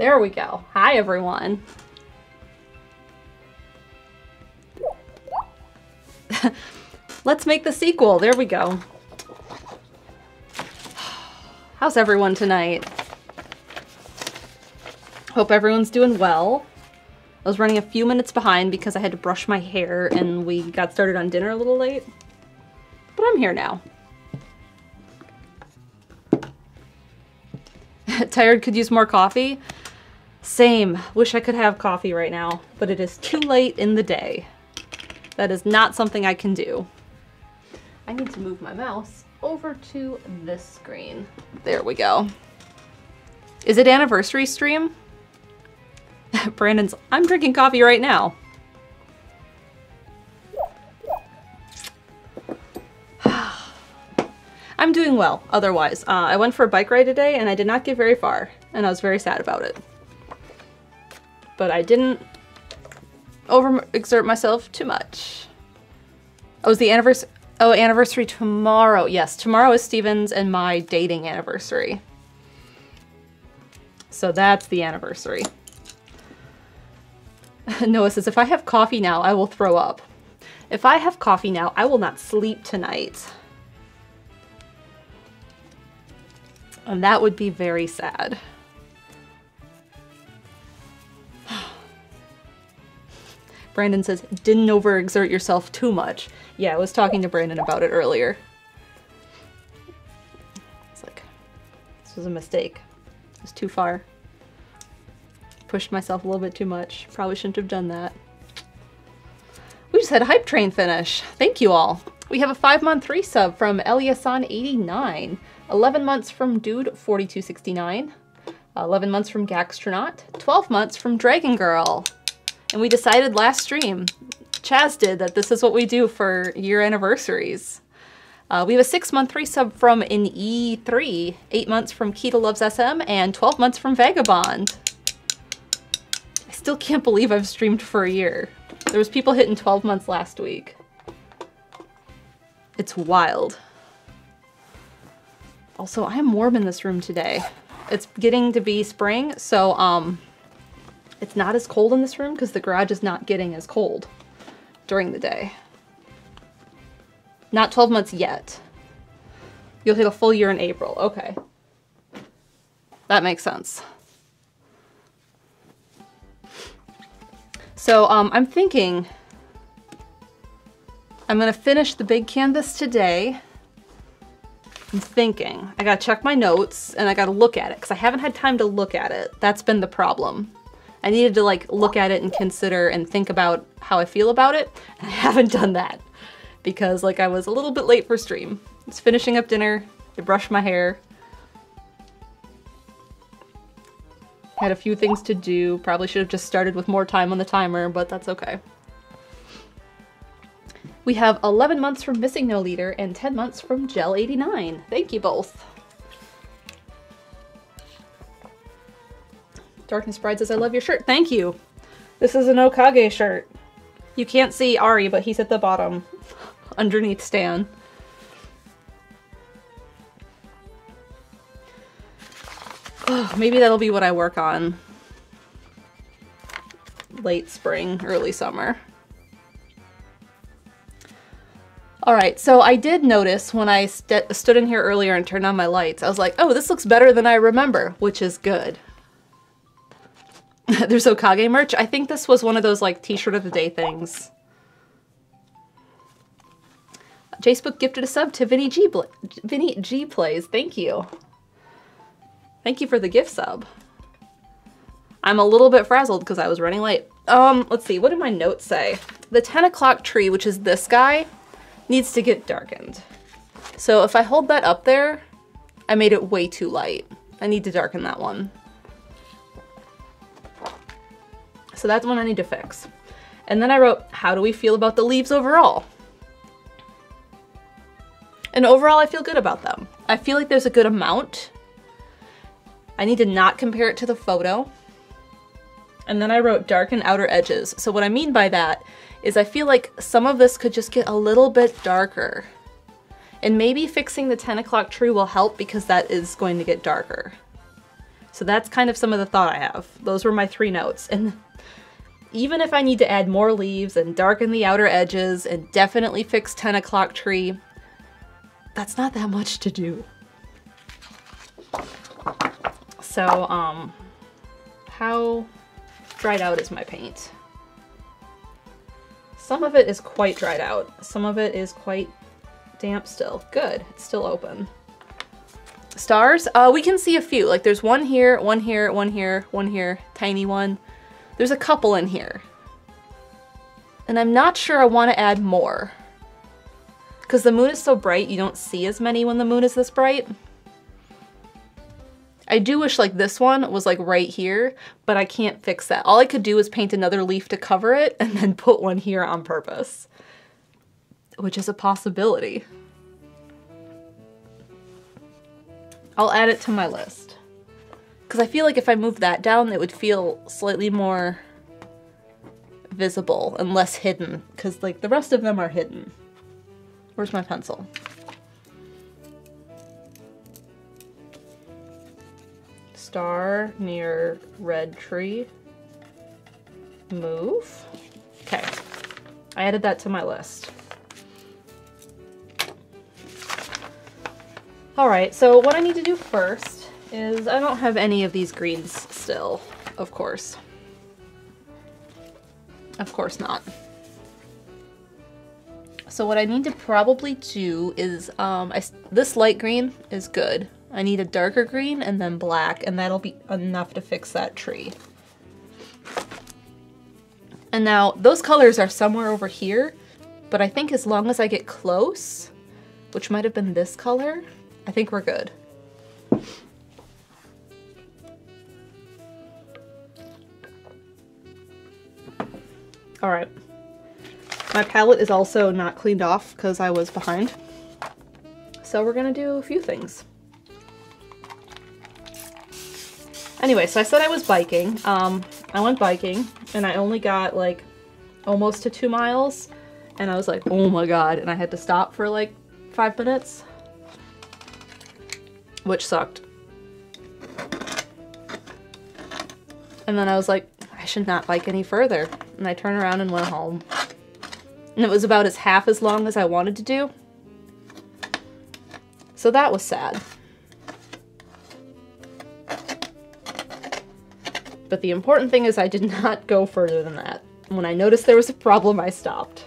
There we go. Hi, everyone. Let's make the sequel. There we go. How's everyone tonight? Hope everyone's doing well. I was running a few minutes behind because I had to brush my hair and we got started on dinner a little late. But I'm here now. Tired could use more coffee? Same. Wish I could have coffee right now, but it is too late in the day. That is not something I can do. I need to move my mouse over to this screen. There we go. Is it anniversary stream? Brandon's, I'm drinking coffee right now. I'm doing well, otherwise. Uh, I went for a bike ride today and I did not get very far, and I was very sad about it. But I didn't overexert myself too much. Oh, is the anniversary? Oh, anniversary tomorrow. Yes, tomorrow is Stephen's and my dating anniversary. So that's the anniversary. Noah says, if I have coffee now, I will throw up. If I have coffee now, I will not sleep tonight. And that would be very sad. Brandon says, didn't overexert yourself too much. Yeah, I was talking to Brandon about it earlier. It's like, this was a mistake. It was too far. Pushed myself a little bit too much. Probably shouldn't have done that. We just had a hype train finish. Thank you all. We have a five month resub from Eliasan89, 11 months from Dude 4269, 11 months from Gaxtronaut, 12 months from Dragon Girl. And we decided last stream, Chaz did, that this is what we do for year anniversaries. Uh, we have a six month resub from an E3, eight months from Keto Loves SM, and 12 months from Vagabond. I still can't believe I've streamed for a year. There was people hitting 12 months last week. It's wild. Also, I am warm in this room today. It's getting to be spring, so um, it's not as cold in this room because the garage is not getting as cold during the day. Not 12 months yet. You'll hit a full year in April. Okay. That makes sense. So um, I'm thinking I'm gonna finish the big canvas today. I'm thinking. I gotta check my notes and I gotta look at it because I haven't had time to look at it. That's been the problem. I needed to like look at it and consider and think about how I feel about it. I haven't done that because like I was a little bit late for stream. It's finishing up dinner, I brushed my hair. Had a few things to do. Probably should have just started with more time on the timer, but that's okay. We have 11 months from Missing No Leader and 10 months from Gel89. Thank you both. Darkness Bride says, I love your shirt. Thank you. This is an Okage shirt. You can't see Ari, but he's at the bottom underneath Stan. Oh, maybe that'll be what I work on late spring, early summer. All right, so I did notice when I st stood in here earlier and turned on my lights, I was like, oh, this looks better than I remember, which is good. There's Okage merch. I think this was one of those like t-shirt of the day things. Facebook gifted a sub to Vinny G, Vinny G Plays. Thank you. Thank you for the gift sub. I'm a little bit frazzled because I was running late. Um, let's see, what did my notes say? The 10 o'clock tree, which is this guy, needs to get darkened. So if I hold that up there, I made it way too light. I need to darken that one. So that's one I need to fix. And then I wrote, how do we feel about the leaves overall? And overall, I feel good about them. I feel like there's a good amount. I need to not compare it to the photo. And then I wrote darken outer edges. So what I mean by that is I feel like some of this could just get a little bit darker. And maybe fixing the 10 o'clock tree will help because that is going to get darker. So that's kind of some of the thought I have. Those were my three notes. And even if I need to add more leaves and darken the outer edges and definitely fix 10 o'clock tree, that's not that much to do. So, um, how dried out is my paint? Some of it is quite dried out. Some of it is quite damp still. Good, it's still open. Stars, uh, we can see a few. Like there's one here, one here, one here, one here, tiny one. There's a couple in here. And I'm not sure I want to add more. Because the moon is so bright, you don't see as many when the moon is this bright. I do wish like this one was like right here, but I can't fix that. All I could do is paint another leaf to cover it and then put one here on purpose, which is a possibility. I'll add it to my list. Because I feel like if I move that down, it would feel slightly more visible and less hidden. Because like the rest of them are hidden. Where's my pencil? Star near red tree. Move. Okay. I added that to my list. Alright, so what I need to do first is I don't have any of these greens still, of course. Of course not. So what I need to probably do is, um, I, this light green is good. I need a darker green and then black, and that'll be enough to fix that tree. And now, those colors are somewhere over here, but I think as long as I get close, which might have been this color, I think we're good. All right. My palette is also not cleaned off because I was behind. So we're gonna do a few things. Anyway, so I said I was biking. Um, I went biking and I only got like almost to two miles and I was like, oh my god, and I had to stop for like five minutes, which sucked. And then I was like, I should not bike any further. And I turned around and went home. And it was about as half as long as I wanted to do. So that was sad. But the important thing is I did not go further than that. When I noticed there was a problem, I stopped.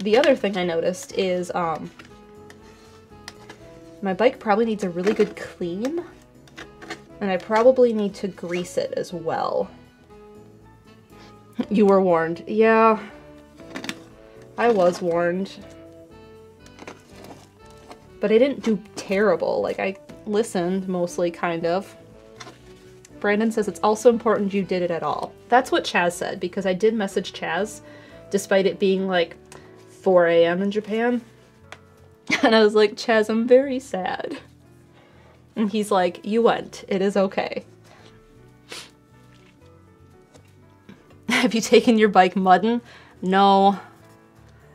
The other thing I noticed is um, my bike probably needs a really good clean. And I probably need to grease it as well. you were warned. Yeah, I was warned. But I didn't do terrible. Like, I listened mostly, kind of. Brandon says it's also important you did it at all. That's what Chaz said, because I did message Chaz, despite it being like 4 a.m. in Japan. And I was like, Chaz, I'm very sad. And he's like, you went. It is okay. Have you taken your bike mudding? No.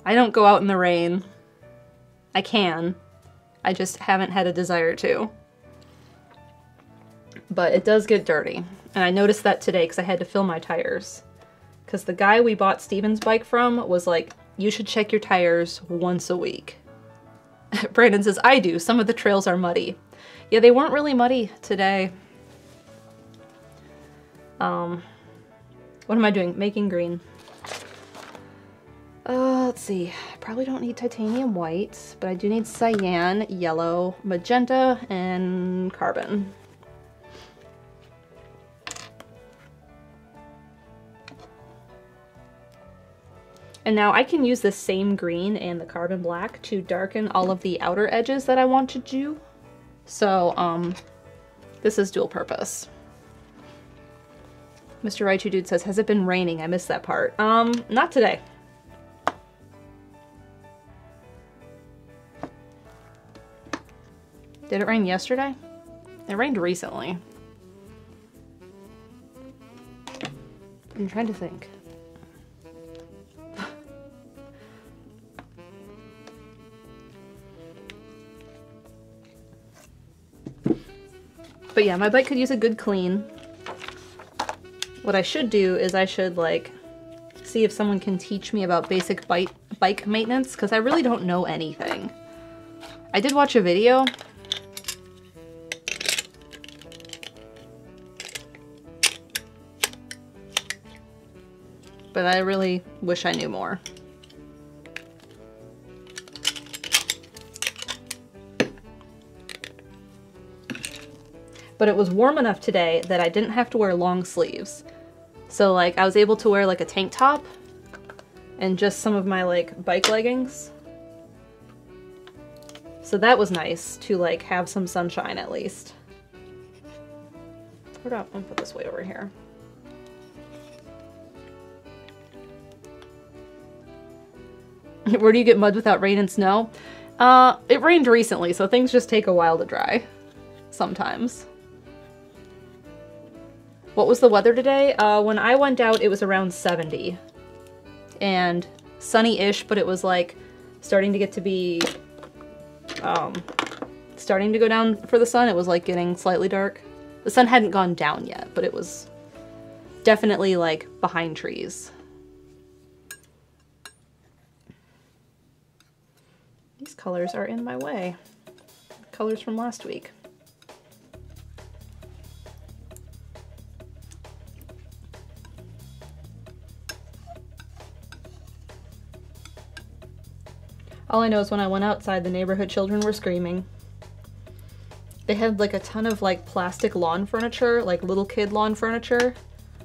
I don't go out in the rain. I can. I just haven't had a desire to. But it does get dirty. And I noticed that today because I had to fill my tires. Because the guy we bought Stephen's bike from was like, you should check your tires once a week. Brandon says, I do. Some of the trails are muddy. Yeah, they weren't really muddy today. Um, what am I doing? Making green. Uh, let's see. I probably don't need titanium white, but I do need cyan, yellow, magenta, and carbon. And now I can use the same green and the carbon black to darken all of the outer edges that I want to do. So, um, this is dual purpose. Mr. Raichu Dude says, has it been raining? I missed that part. Um, not today. Did it rain yesterday? It rained recently. I'm trying to think. But yeah, my bike could use a good clean. What I should do is I should like see if someone can teach me about basic bike bike maintenance because I really don't know anything. I did watch a video. But I really wish I knew more. But it was warm enough today that I didn't have to wear long sleeves. So like I was able to wear like a tank top and just some of my like bike leggings. So that was nice to like have some sunshine at least. Hold on, I'll put this way over here. Where do you get mud without rain and snow? Uh, it rained recently, so things just take a while to dry. Sometimes. What was the weather today? Uh, when I went out, it was around 70. And sunny-ish, but it was like starting to get to be, um, starting to go down for the sun. It was like getting slightly dark. The sun hadn't gone down yet, but it was definitely like behind trees. These colors are in my way. Colors from last week. All I know is when I went outside, the neighborhood children were screaming. They had like a ton of like plastic lawn furniture, like little kid lawn furniture.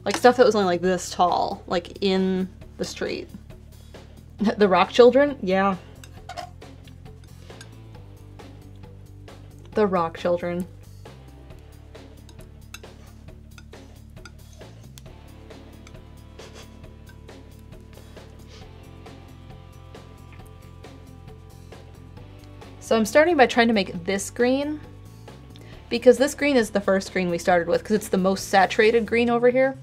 Like stuff that was only like this tall, like in the street. the rock children? Yeah. The rock children. So I'm starting by trying to make this green because this green is the first green we started with because it's the most saturated green over here.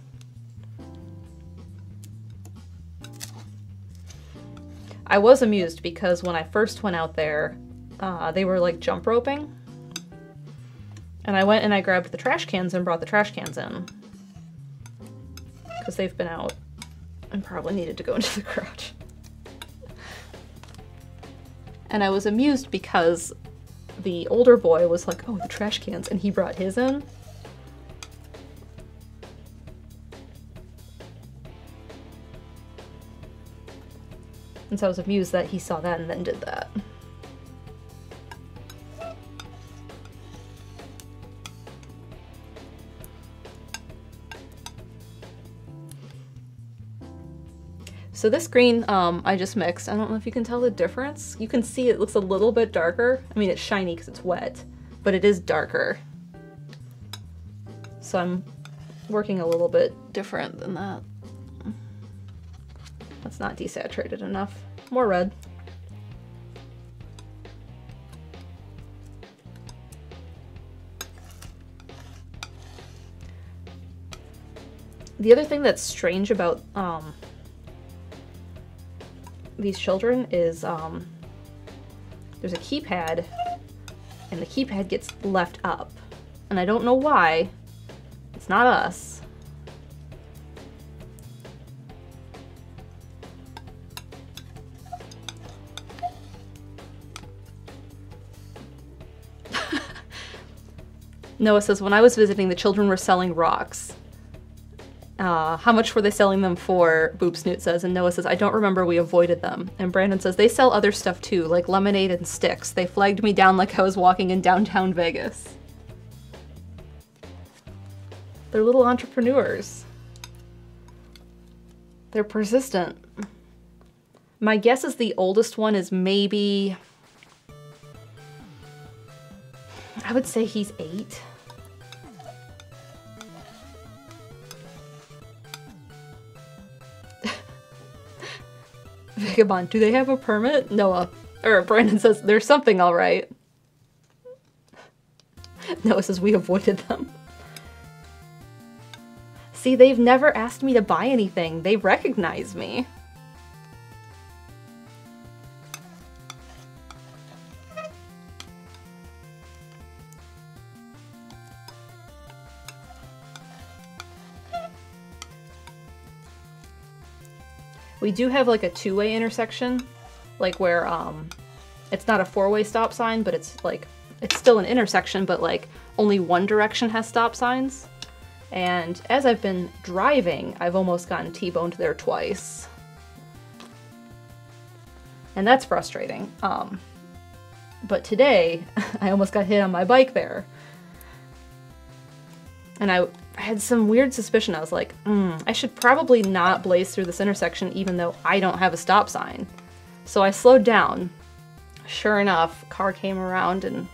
I was amused because when I first went out there, uh, they were like jump roping. And I went and I grabbed the trash cans and brought the trash cans in. Because they've been out and probably needed to go into the garage. And I was amused because the older boy was like, oh, the trash cans, and he brought his in. And so I was amused that he saw that and then did that. So this green um, I just mixed. I don't know if you can tell the difference. You can see it looks a little bit darker. I mean, it's shiny because it's wet, but it is darker. So I'm working a little bit different than that. That's not desaturated enough. More red. The other thing that's strange about um, these children is um, there's a keypad and the keypad gets left up. And I don't know why. It's not us. Noah says, when I was visiting, the children were selling rocks. Uh, how much were they selling them for? Boop Snoot says, and Noah says, I don't remember, we avoided them. And Brandon says, they sell other stuff too, like lemonade and sticks. They flagged me down like I was walking in downtown Vegas. They're little entrepreneurs. They're persistent. My guess is the oldest one is maybe... I would say he's eight. Vagabond, do they have a permit? Noah, or Brandon says, there's something all right. Noah says, we avoided them. See, they've never asked me to buy anything. They recognize me. We do have like a two-way intersection, like where um, it's not a four-way stop sign, but it's like, it's still an intersection, but like only one direction has stop signs. And as I've been driving, I've almost gotten T-boned there twice. And that's frustrating. Um, but today, I almost got hit on my bike there. And I had some weird suspicion. I was like, mm, I should probably not blaze through this intersection even though I don't have a stop sign. So I slowed down. Sure enough, car came around and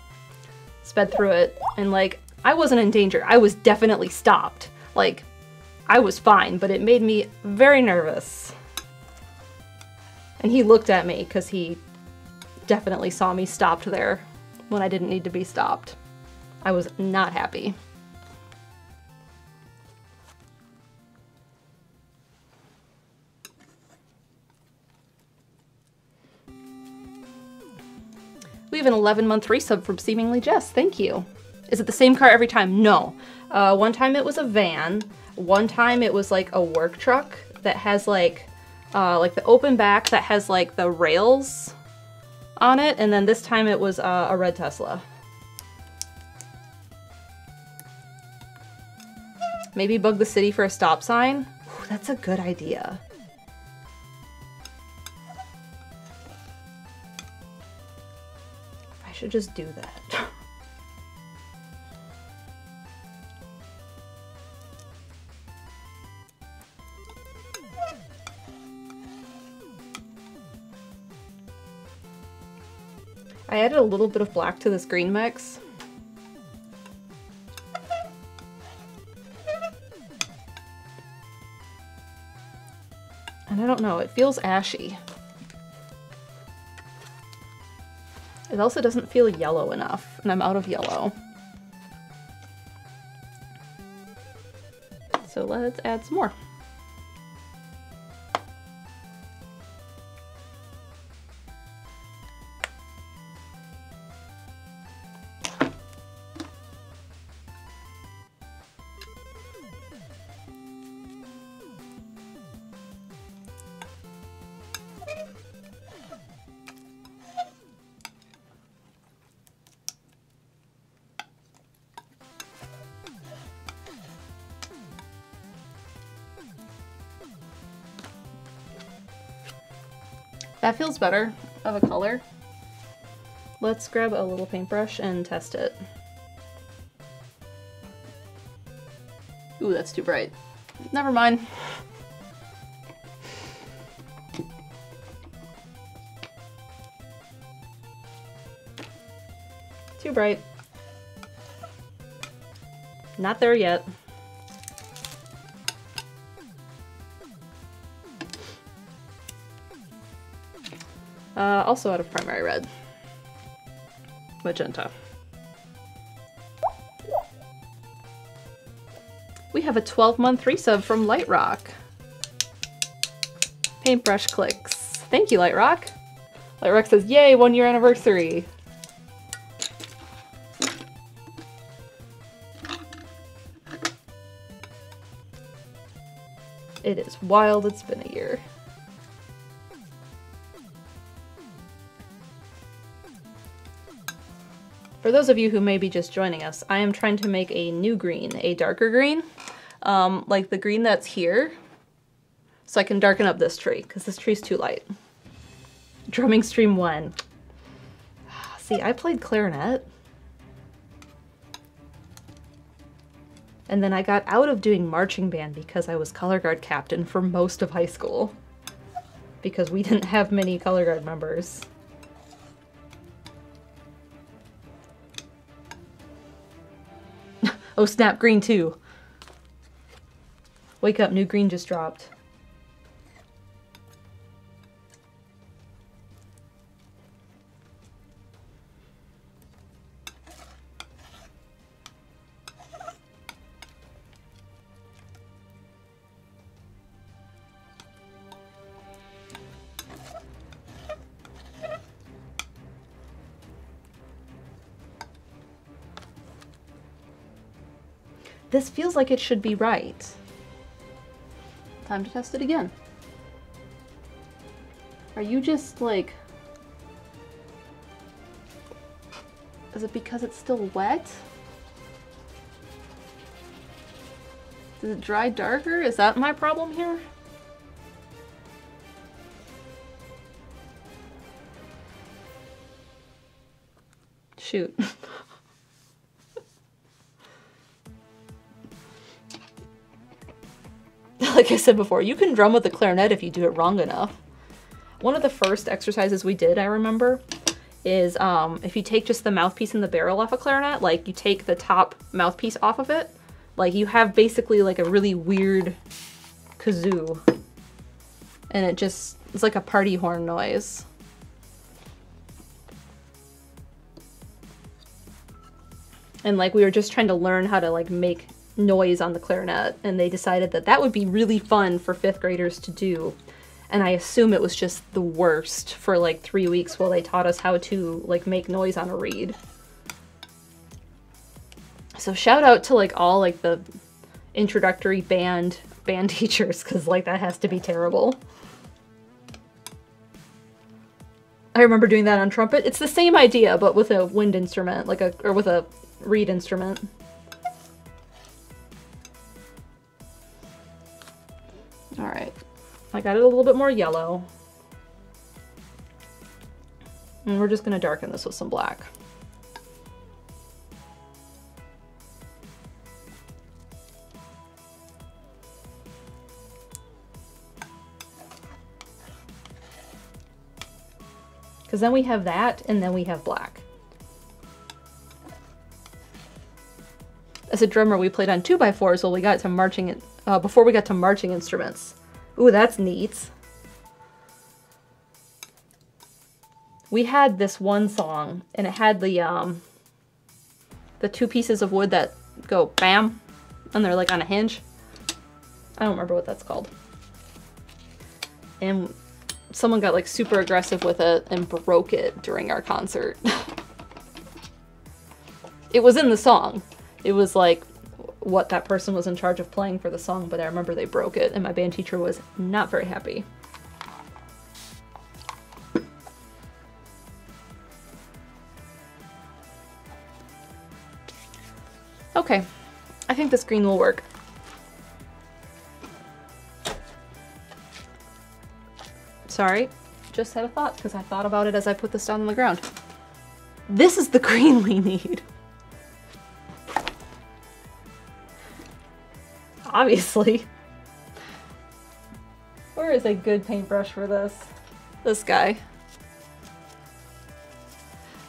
sped through it. And like, I wasn't in danger. I was definitely stopped. Like, I was fine, but it made me very nervous. And he looked at me because he definitely saw me stopped there when I didn't need to be stopped. I was not happy. We have an 11 month resub from Seemingly Jess. Thank you. Is it the same car every time? No. Uh, one time it was a van. One time it was like a work truck that has like, uh, like the open back that has like the rails on it. And then this time it was uh, a red Tesla. Maybe bug the city for a stop sign? Ooh, that's a good idea. Should just do that. I added a little bit of black to this green mix. And I don't know, it feels ashy. It also doesn't feel yellow enough, and I'm out of yellow. So let's add some more. That feels better of a color. Let's grab a little paintbrush and test it. Ooh, that's too bright. Never mind. Too bright. Not there yet. Also out of primary red. Magenta. We have a 12 month resub from Light Rock. Paintbrush clicks. Thank you, Light Rock. Light Rock says, yay, one year anniversary. It is wild, it's been a year. For those of you who may be just joining us, I am trying to make a new green, a darker green, um, like the green that's here, so I can darken up this tree, because this tree's too light. Drumming Stream 1. See, I played clarinet. And then I got out of doing marching band because I was color guard captain for most of high school. Because we didn't have many color guard members. Oh snap, green too. Wake up, new green just dropped. Feels like it should be right. Time to test it again. Are you just like... Is it because it's still wet? Does it dry darker? Is that my problem here? Shoot. like I said before, you can drum with the clarinet if you do it wrong enough. One of the first exercises we did, I remember, is um, if you take just the mouthpiece and the barrel off a clarinet, like you take the top mouthpiece off of it, like you have basically like a really weird kazoo. And it just, it's like a party horn noise. And like we were just trying to learn how to like make noise on the clarinet and they decided that that would be really fun for fifth graders to do and I assume it was just the worst for like three weeks while they taught us how to like make noise on a reed. So shout out to like all like the introductory band band teachers because like that has to be terrible. I remember doing that on trumpet. It's the same idea but with a wind instrument, like a or with a reed instrument. All right. I got it a little bit more yellow. And we're just gonna darken this with some black. Because then we have that, and then we have black. As a drummer, we played on 2x4s while we got to marching, uh, before we got to marching instruments. Ooh, that's neat. We had this one song, and it had the, um, the two pieces of wood that go bam, and they're like on a hinge. I don't remember what that's called. And someone got like super aggressive with it and broke it during our concert. it was in the song. It was like what that person was in charge of playing for the song, but I remember they broke it and my band teacher was not very happy. Okay, I think this green will work. Sorry, just had a thought because I thought about it as I put this down on the ground. This is the green we need. Obviously. Where is a good paintbrush for this? This guy.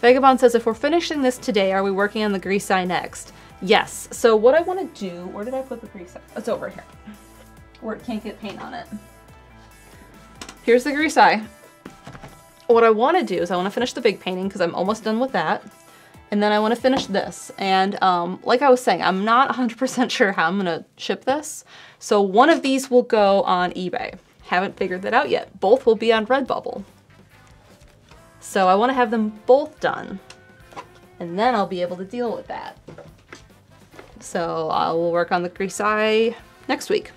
Vagabond says, if we're finishing this today, are we working on the grisaille next? Yes. So what I want to do, where did I put the grisaille? It's over here. Where it can't get paint on it. Here's the grisaille. What I want to do is I want to finish the big painting because I'm almost done with that. And then I want to finish this. And um, like I was saying, I'm not 100% sure how I'm going to ship this. So one of these will go on eBay. Haven't figured that out yet. Both will be on Redbubble. So I want to have them both done. And then I'll be able to deal with that. So I will work on the grisaille next week.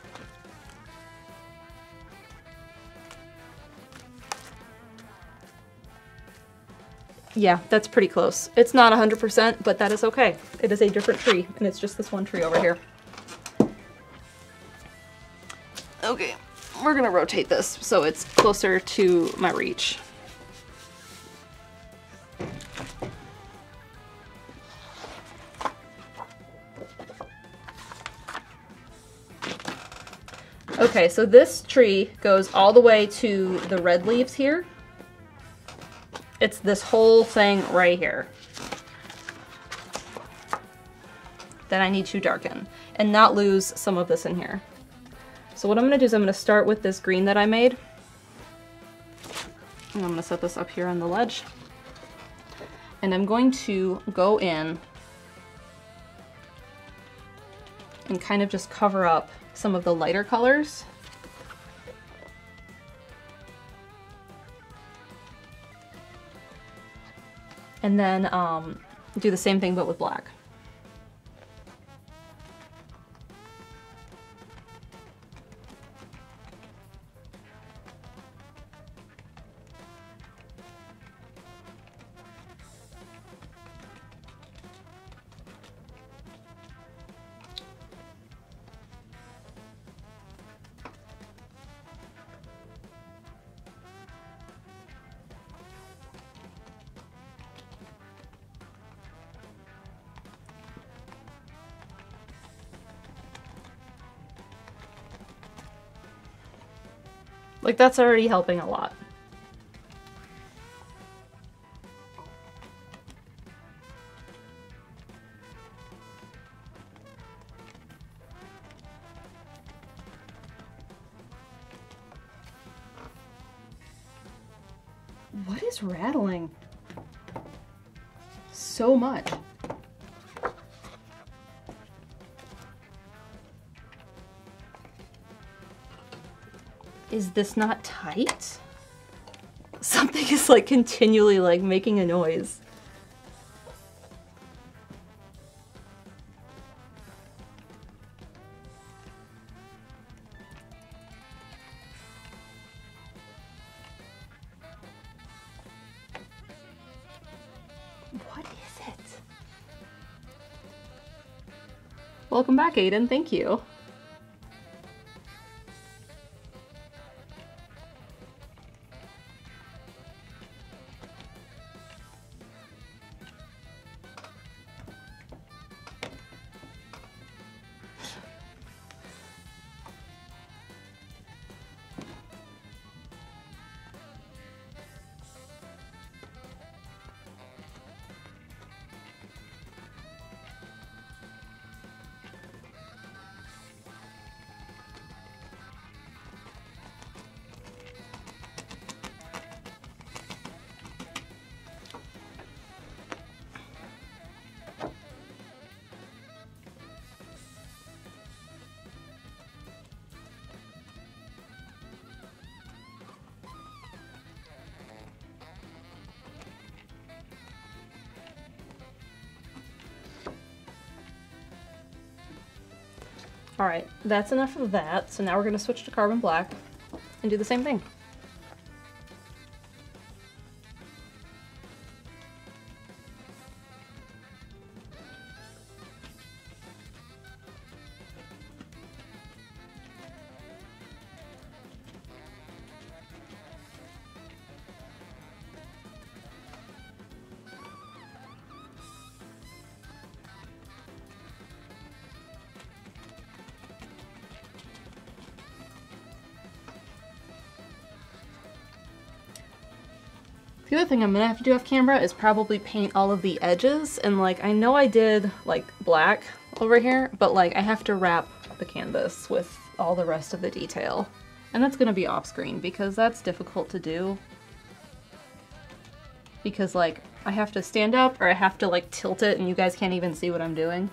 Yeah, that's pretty close. It's not 100%, but that is okay. It is a different tree, and it's just this one tree over here. Okay, we're gonna rotate this so it's closer to my reach. Okay, so this tree goes all the way to the red leaves here. It's this whole thing right here that I need to darken and not lose some of this in here. So what I'm gonna do is I'm gonna start with this green that I made. And I'm gonna set this up here on the ledge. And I'm going to go in and kind of just cover up some of the lighter colors. And then um, do the same thing but with black. Like, that's already helping a lot. Is this not tight? Something is like continually like making a noise. What is it? Welcome back, Aiden. Thank you. All right, that's enough of that. So now we're gonna switch to carbon black and do the same thing. Other thing I'm gonna have to do off camera is probably paint all of the edges, and like, I know I did like black over here, but like I have to wrap the canvas with all the rest of the detail. And that's gonna be off screen because that's difficult to do. Because like, I have to stand up or I have to like tilt it and you guys can't even see what I'm doing.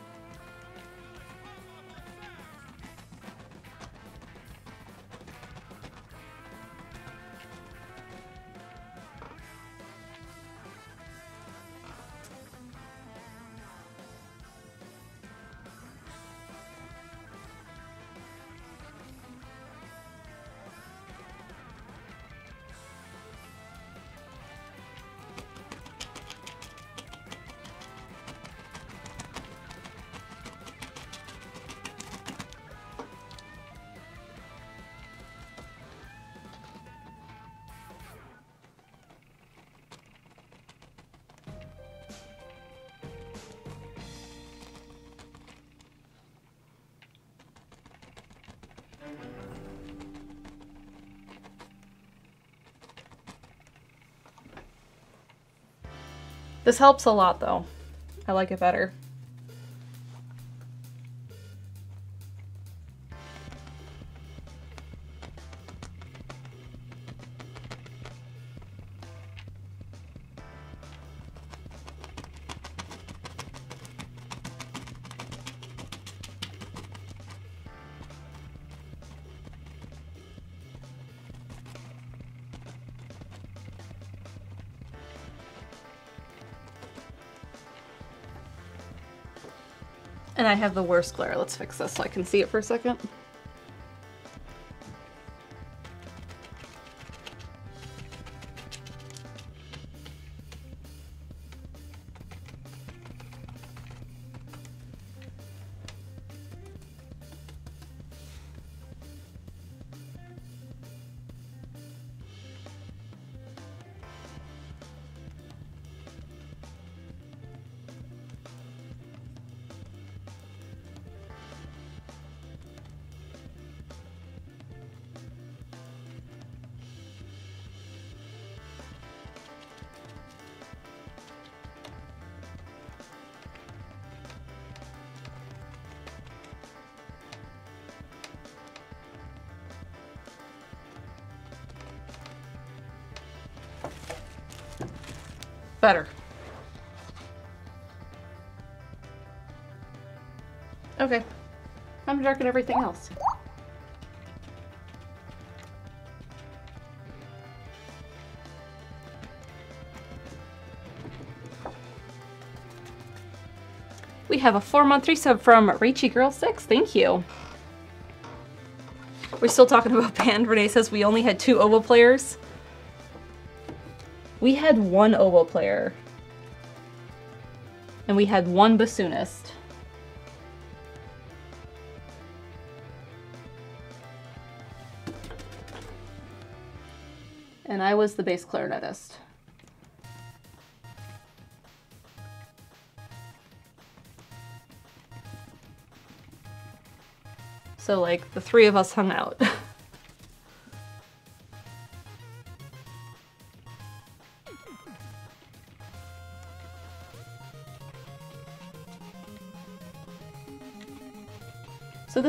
This helps a lot though. I like it better. And I have the worst glare. Let's fix this so I can see it for a second. Better. Okay. Time to darken everything else. We have a four month resub from Rachy Girl 6. Thank you. We're still talking about band. Renee says we only had two oboe players. We had one oboe player. And we had one bassoonist. And I was the bass clarinetist. So like the three of us hung out.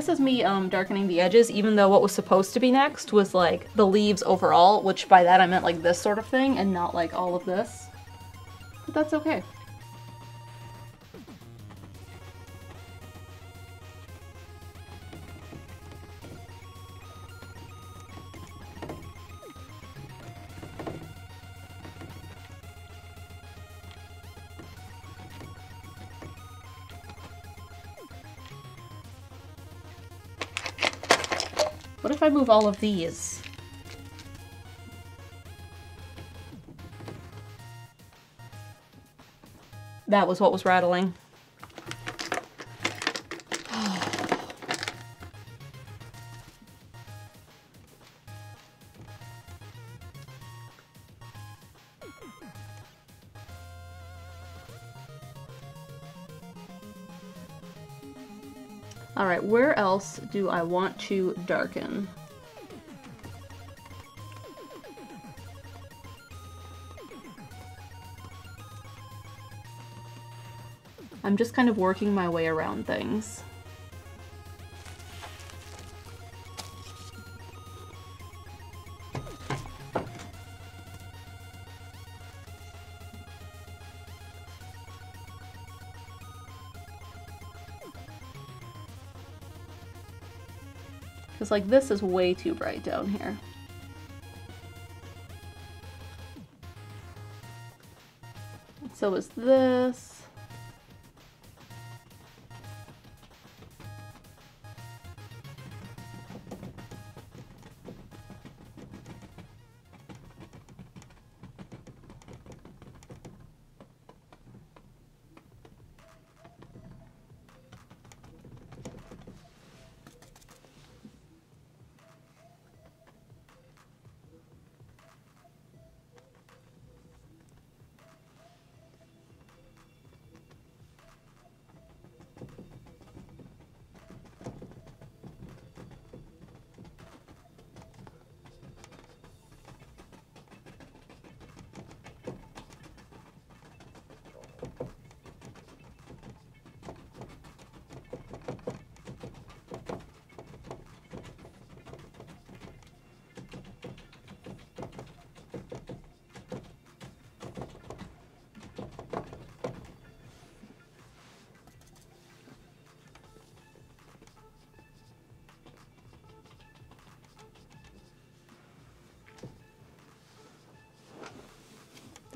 this is me um, darkening the edges, even though what was supposed to be next was like the leaves overall, which by that I meant like this sort of thing and not like all of this. But that's okay. I move all of these? That was what was rattling. Else do I want to darken? I'm just kind of working my way around things. Because like this is way too bright down here. So is this.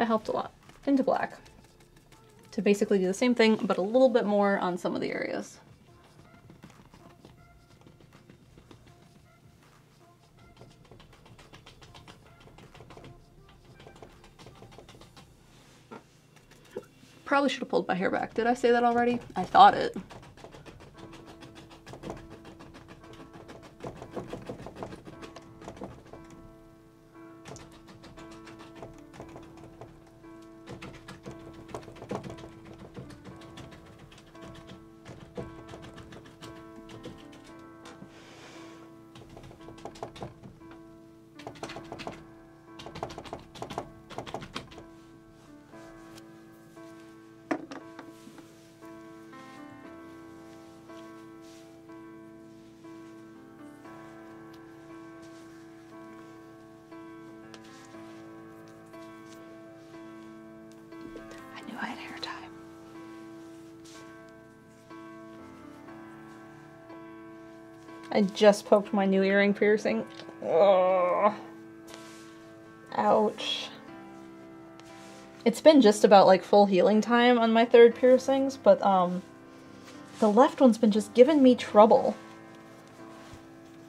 That helped a lot. Into black. To basically do the same thing, but a little bit more on some of the areas. Probably should have pulled my hair back. Did I say that already? I thought it. I just poked my new earring piercing. Ugh. Ouch. It's been just about like full healing time on my third piercings, but um the left one's been just giving me trouble.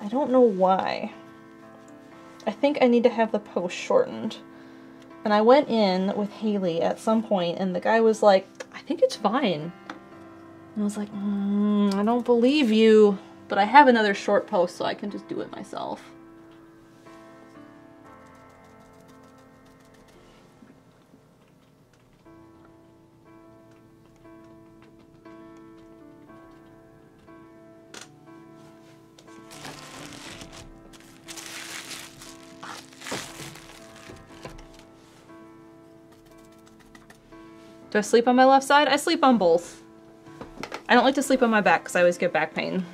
I don't know why. I think I need to have the post shortened. And I went in with Haley at some point, and the guy was like, I think it's fine. And I was like, mm, I don't believe you. But I have another short post, so I can just do it myself. Do I sleep on my left side? I sleep on both. I don't like to sleep on my back because I always get back pain.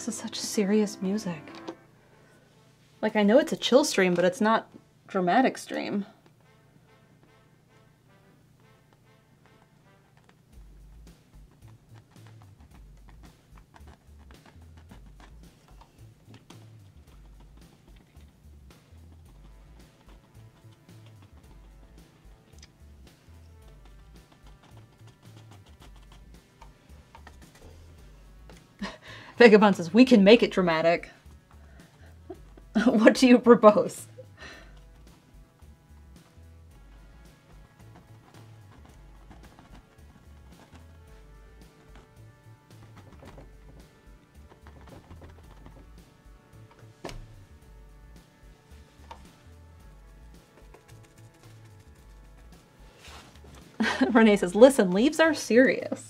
This is such serious music. Like, I know it's a chill stream, but it's not dramatic stream. Vagabond says, we can make it dramatic. what do you propose? Renee says, listen, leaves are serious.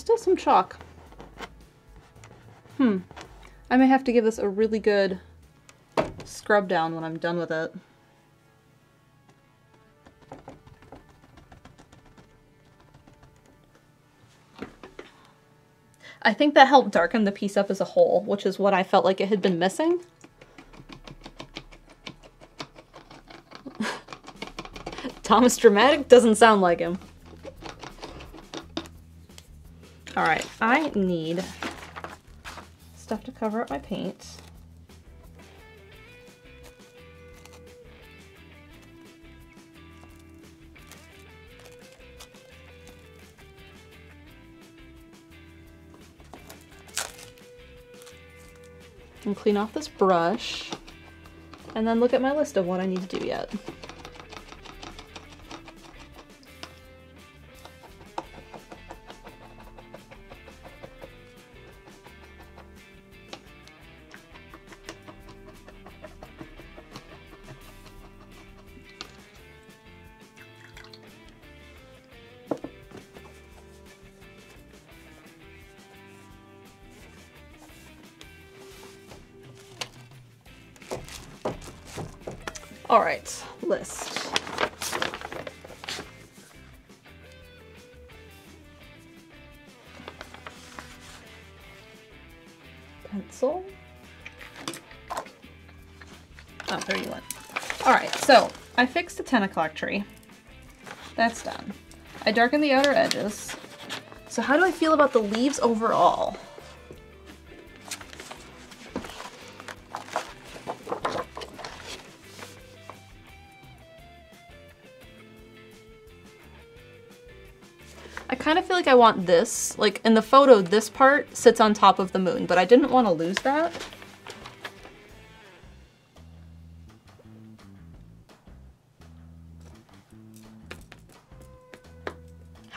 Still some chalk. Hmm. I may have to give this a really good scrub down when I'm done with it. I think that helped darken the piece up as a whole, which is what I felt like it had been missing. Thomas Dramatic doesn't sound like him. Alright, I need stuff to cover up my paint. And clean off this brush. And then look at my list of what I need to do yet. So I fixed the 10 o'clock tree. That's done. I darkened the outer edges. So how do I feel about the leaves overall? I kind of feel like I want this. Like in the photo, this part sits on top of the moon, but I didn't want to lose that.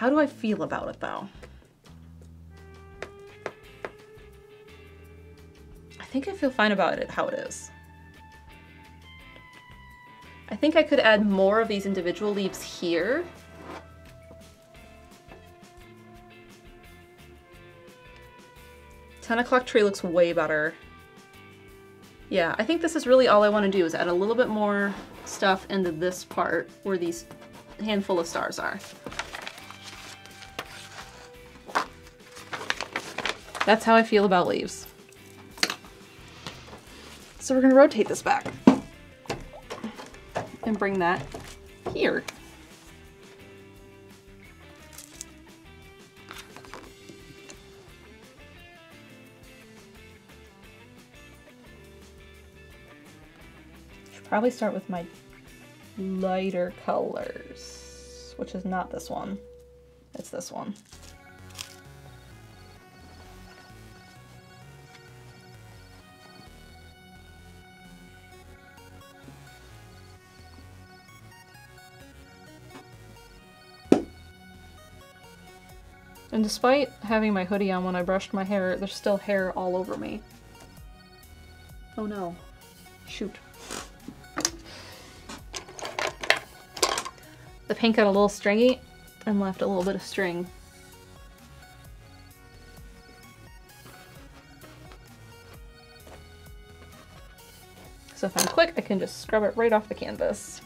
How do I feel about it though? I think I feel fine about it how it is. I think I could add more of these individual leaves here. Ten o'clock tree looks way better. Yeah, I think this is really all I want to do is add a little bit more stuff into this part where these handful of stars are. That's how I feel about leaves. So we're gonna rotate this back and bring that here. Should probably start with my lighter colors, which is not this one. It's this one. And despite having my hoodie on when I brushed my hair, there's still hair all over me. Oh no. Shoot. The paint got a little stringy and left a little bit of string. So if I'm quick, I can just scrub it right off the canvas.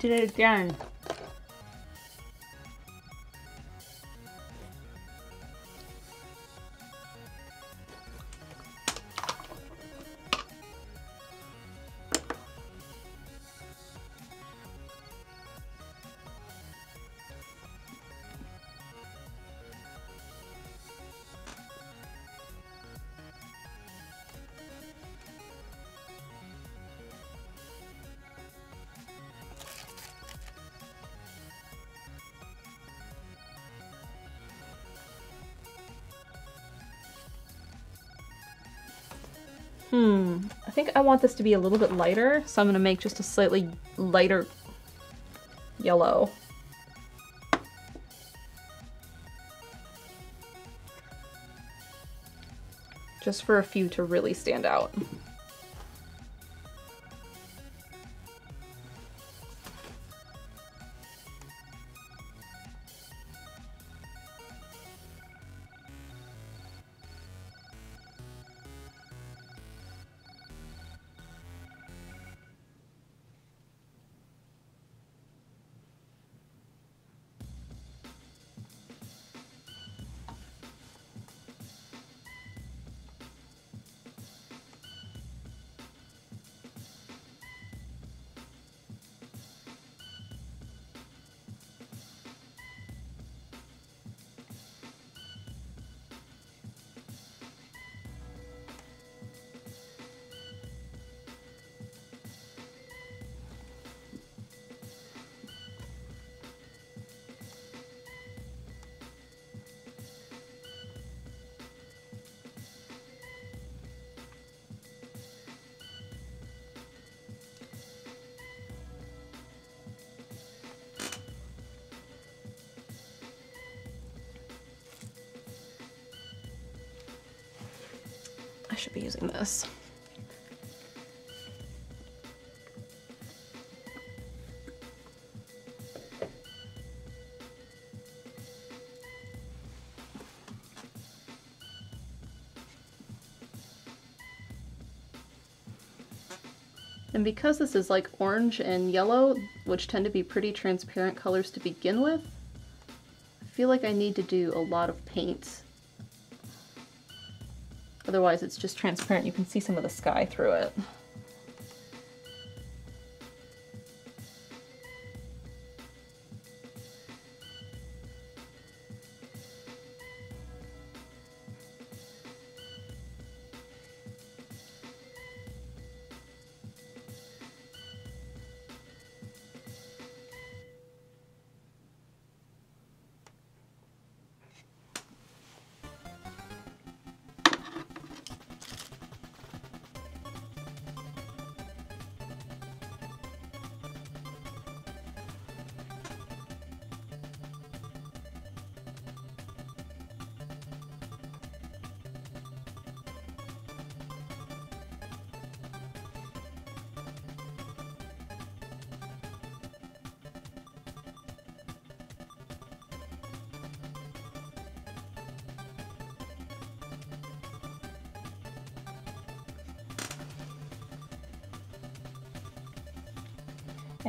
Did it again. Hmm, I think I want this to be a little bit lighter, so I'm gonna make just a slightly lighter yellow. Just for a few to really stand out. And because this is like orange and yellow, which tend to be pretty transparent colors to begin with, I feel like I need to do a lot of paint. Otherwise it's just transparent. You can see some of the sky through it.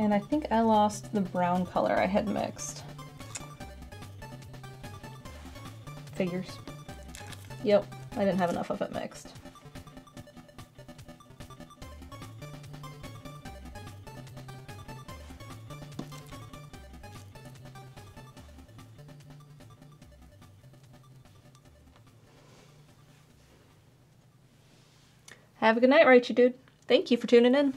And I think I lost the brown color I had mixed. Figures. Yep, I didn't have enough of it mixed. Have a good night, Raichu dude. Thank you for tuning in.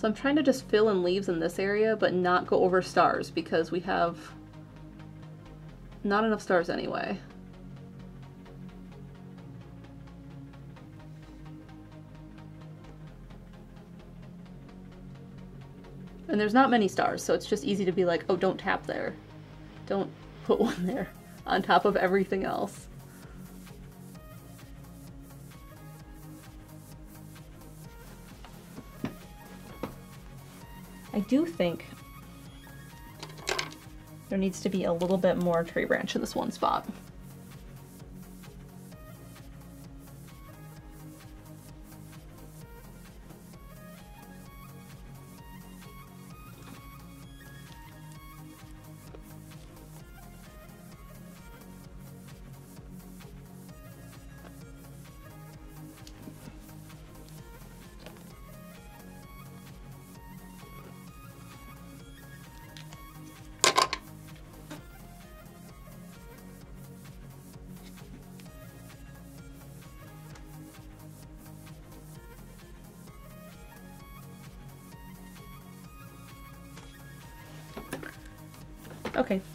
So I'm trying to just fill in leaves in this area, but not go over stars because we have not enough stars anyway. And there's not many stars, so it's just easy to be like, oh, don't tap there. Don't put one there on top of everything else. Do think there needs to be a little bit more tree branch in this one spot.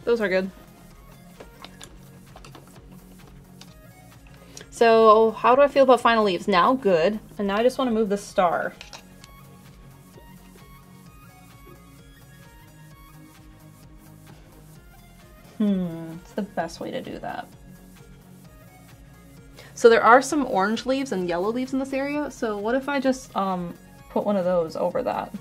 Those are good. So how do I feel about final leaves? Now good. And now I just want to move the star. Hmm, it's the best way to do that. So there are some orange leaves and yellow leaves in this area, so what if I just um, put one of those over that?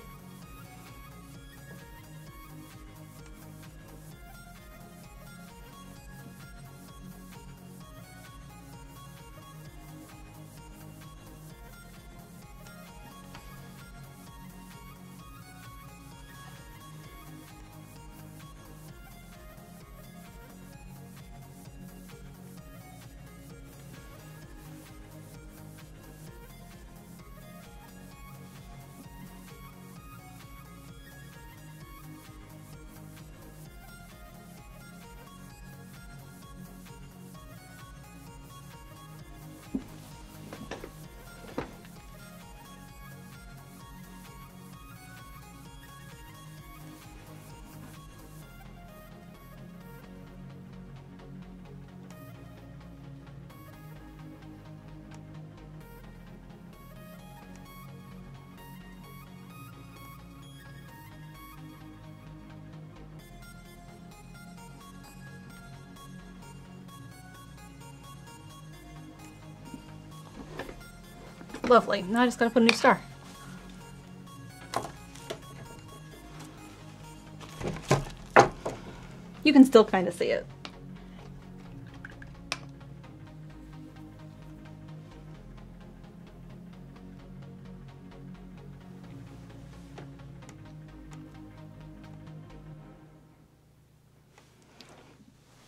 Lovely. Now I just gotta put a new star. You can still kind of see it.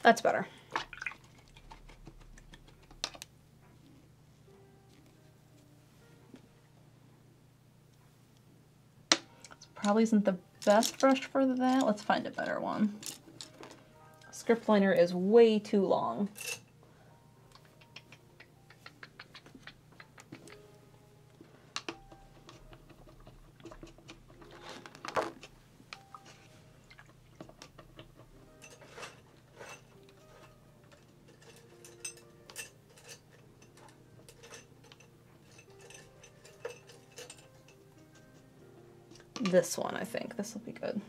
That's better. Probably isn't the best brush for that. Let's find a better one. Script liner is way too long. This one, I think. This will be good.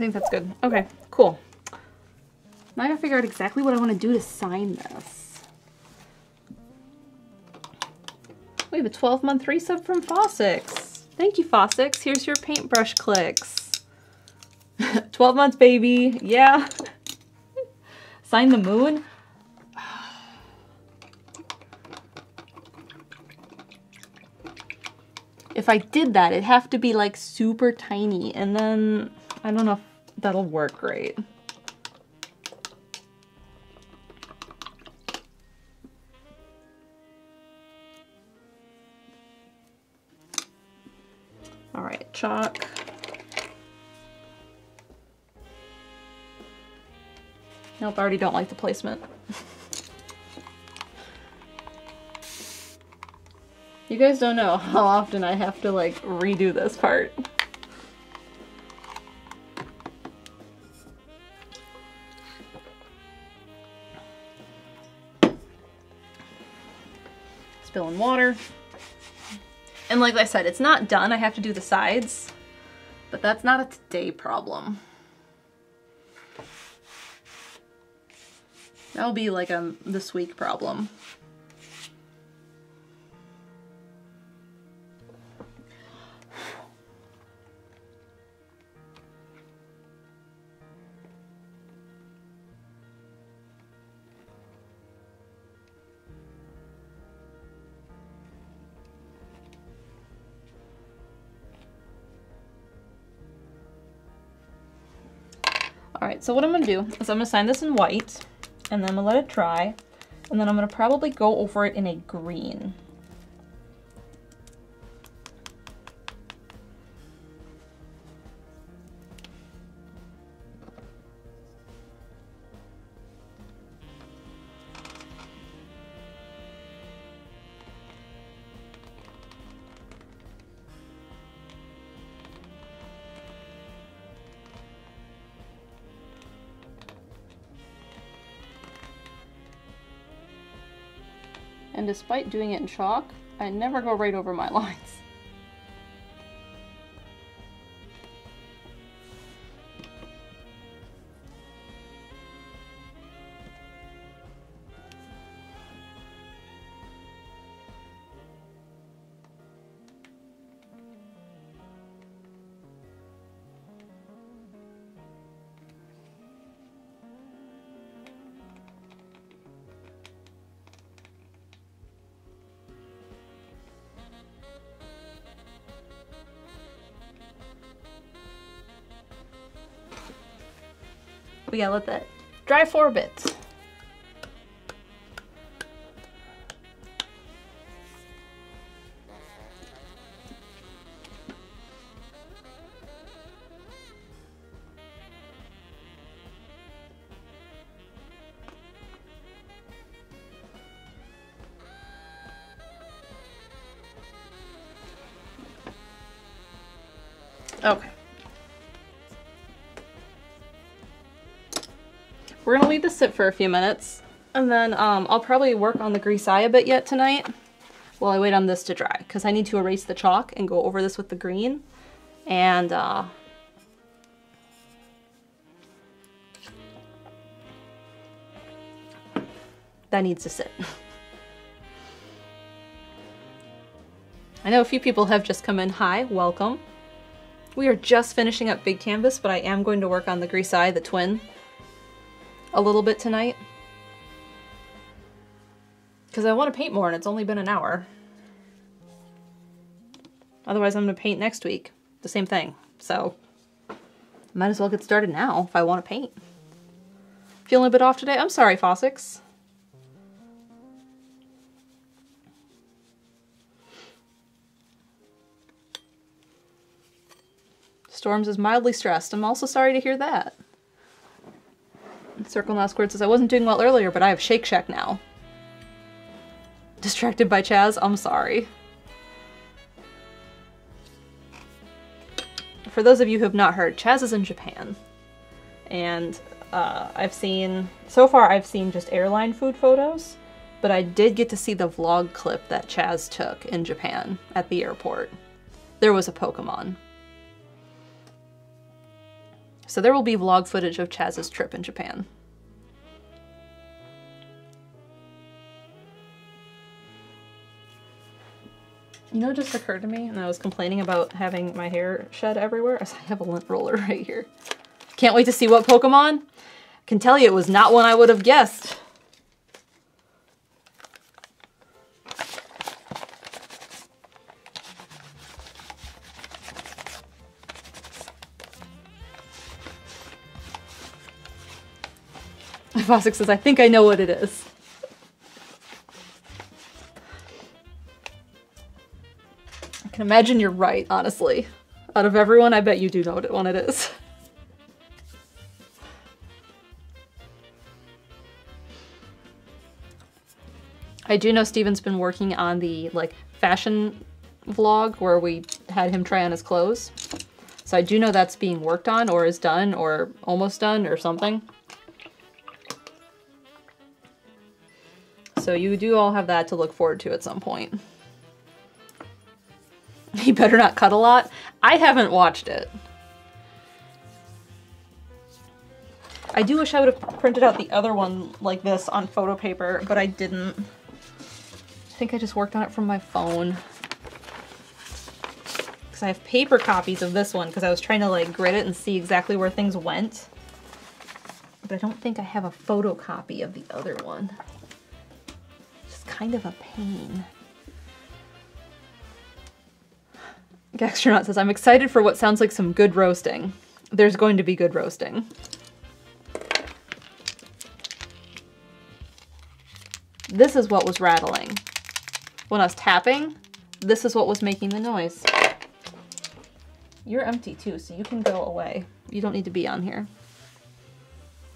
Think that's good. Okay, cool. Now I gotta figure out exactly what I want to do to sign this. We have a 12 month resub from Fossix. Thank you, Fossix. Here's your paintbrush clicks. 12 months, baby. Yeah. Sign the moon. If I did that, it'd have to be like super tiny and then I don't know if that'll work great. All right, chalk. Nope, I already don't like the placement. you guys don't know how often I have to like redo this part. Water. And like I said, it's not done. I have to do the sides, but that's not a today problem. That'll be like a this week problem. Right, so what I'm gonna do is I'm gonna sign this in white and then I'm gonna let it dry and then I'm gonna probably go over it in a green. Despite doing it in chalk, I never go right over my lines. Gotta let that. Dry for a We're gonna leave this sit for a few minutes, and then um, I'll probably work on the grisaille a bit yet tonight while I wait on this to dry, because I need to erase the chalk and go over this with the green, and uh, that needs to sit. I know a few people have just come in. Hi, welcome. We are just finishing up Big Canvas, but I am going to work on the grisaille, the twin, a little bit tonight. Because I want to paint more and it's only been an hour. Otherwise I'm going to paint next week. The same thing. So, might as well get started now if I want to paint. Feeling a bit off today? I'm sorry, Fossix. Storms is mildly stressed. I'm also sorry to hear that. Circle Now Squared says, I wasn't doing well earlier, but I have Shake Shack now. Distracted by Chaz? I'm sorry. For those of you who have not heard, Chaz is in Japan. And uh, I've seen, so far I've seen just airline food photos, but I did get to see the vlog clip that Chaz took in Japan at the airport. There was a Pokemon. So there will be vlog footage of Chaz's trip in Japan. You know, just occurred to me, and I was complaining about having my hair shed everywhere. I have a lint roller right here. Can't wait to see what Pokemon. Can tell you it was not one I would have guessed. Fossix says, I think I know what it is. I can imagine you're right, honestly. Out of everyone, I bet you do know what one it is. I do know Stephen's been working on the like fashion vlog where we had him try on his clothes. So I do know that's being worked on or is done or almost done or something. So you do all have that to look forward to at some point. He better not cut a lot. I haven't watched it. I do wish I would have printed out the other one like this on photo paper, but I didn't. I think I just worked on it from my phone. Because I have paper copies of this one because I was trying to like grid it and see exactly where things went. But I don't think I have a photocopy of the other one kind of a pain. Gaxtronaut says, I'm excited for what sounds like some good roasting. There's going to be good roasting. This is what was rattling. When I was tapping, this is what was making the noise. You're empty too, so you can go away. You don't need to be on here.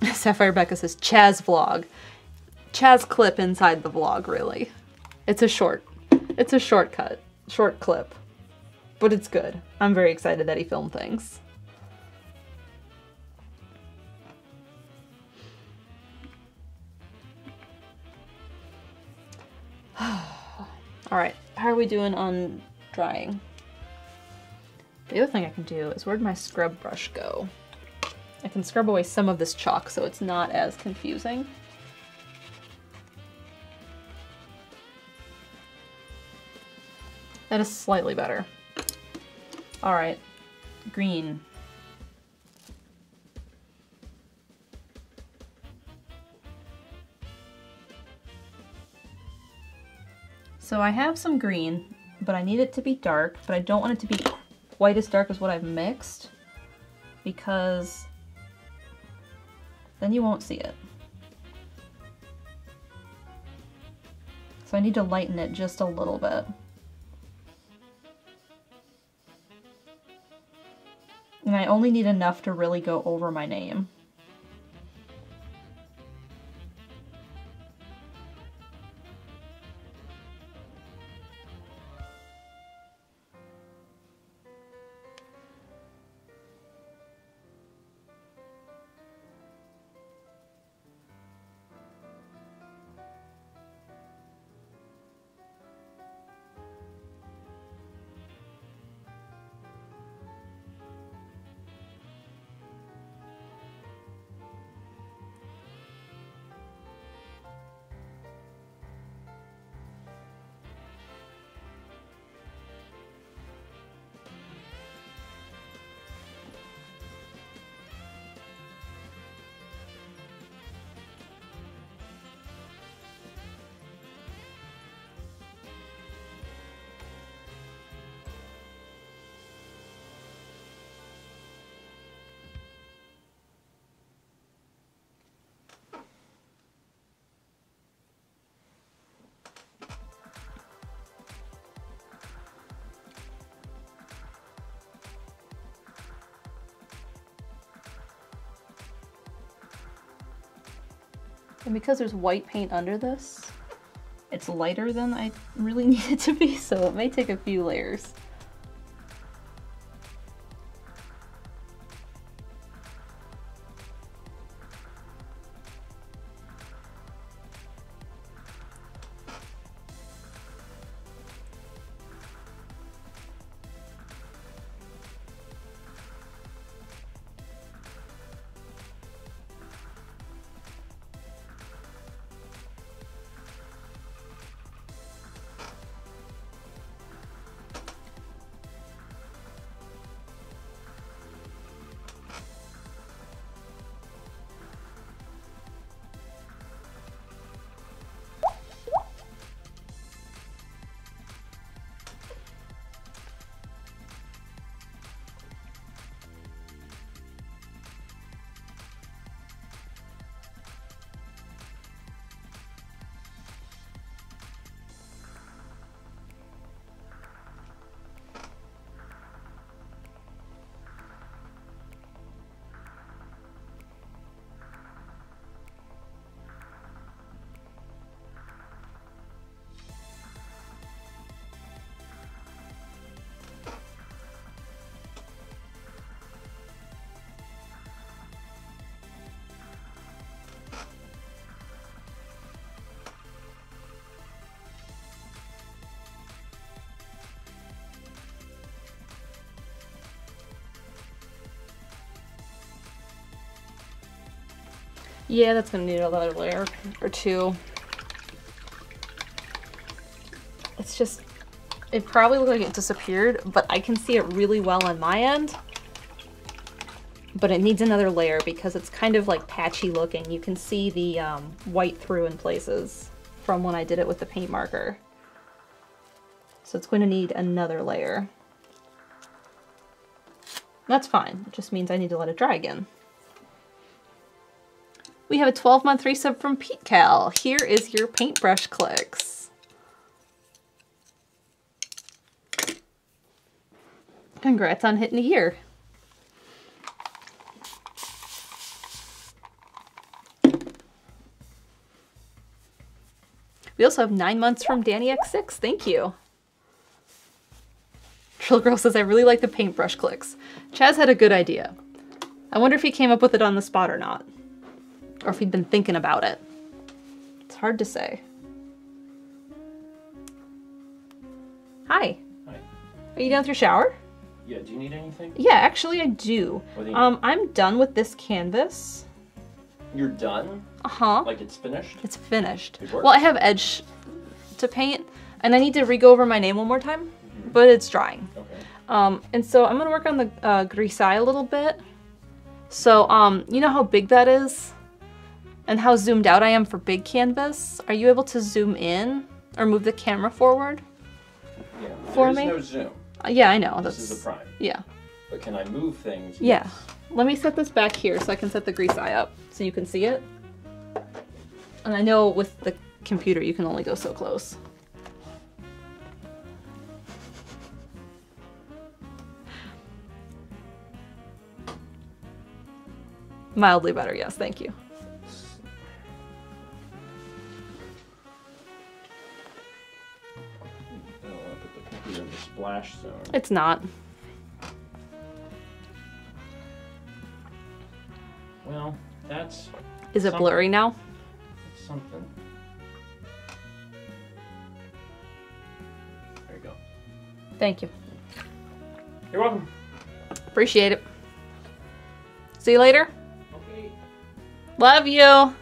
Sapphire Becca says, Chaz vlog. Chaz clip inside the vlog, really. It's a short. It's a shortcut. Short clip. But it's good. I'm very excited that he filmed things. Alright, how are we doing on drying? The other thing I can do is where'd my scrub brush go? I can scrub away some of this chalk so it's not as confusing. That is slightly better. All right, green. So I have some green, but I need it to be dark, but I don't want it to be quite as dark as what I've mixed because then you won't see it. So I need to lighten it just a little bit. And I only need enough to really go over my name. And because there's white paint under this, it's lighter than I really need it to be, so it may take a few layers. Yeah, that's gonna need another layer or two. It's just, it probably looked like it disappeared, but I can see it really well on my end. But it needs another layer because it's kind of like patchy looking. You can see the um, white through in places from when I did it with the paint marker. So it's going to need another layer. That's fine. It just means I need to let it dry again. We have a 12 month resub from Pete Cal. Here is your paintbrush clicks. Congrats on hitting a year. We also have nine months from Danny X6. Thank you. Trill Girl says, I really like the paintbrush clicks. Chaz had a good idea. I wonder if he came up with it on the spot or not or if he'd been thinking about it. It's hard to say. Hi. Hi. Are you done with your shower? Yeah, do you need anything? Yeah, actually I do. Do Um, I'm done with this canvas. You're done? Uh-huh. Like it's finished? It's finished. Work. Well, I have edge to paint, and I need to re-go over my name one more time, Mm-hmm. but it's drying. Okay. Um, and so I'm gonna work on the uh, grisaille a little bit. So, um, you know how big that is? And how zoomed out I am for big canvas? Are you able to zoom in or move the camera forward? Yeah. For there is me? no zoom. Uh, yeah, I know. This That's is a prime. yeah. But can I move things? Yeah. Let me set this back here so I can set the grisaille up so you can see it. And I know with the computer you can only go so close. Mildly better, yes, thank you. Want to put the in the splash zone. It's not. Well, that's Is it Some- blurry now? something. There you go. Thank you. You're welcome. Appreciate it. See you later. Okay. Love you.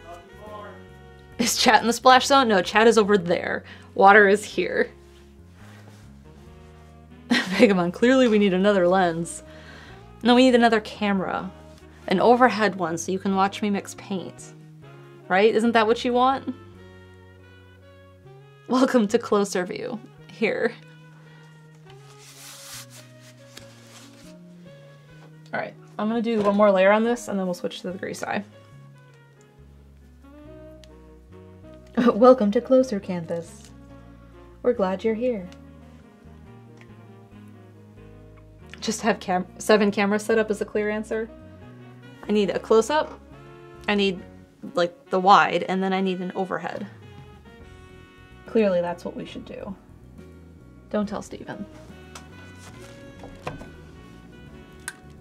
Is chat in the splash zone? No, chat is over there. Water is here. Vegamon, clearly we need another lens. No, we need another camera. An overhead one so you can watch me mix paint. Right? Isn't that what you want? Welcome to Closer View. Here. Alright, I'm gonna do one more layer on this and then we'll switch to the grisaille. Welcome to Closer Canvas. We're glad you're here. Just have cam seven cameras set up is a clear answer. I need a close up. I need like the wide, and then I need an overhead. Clearly that's what we should do. Don't tell Stephen.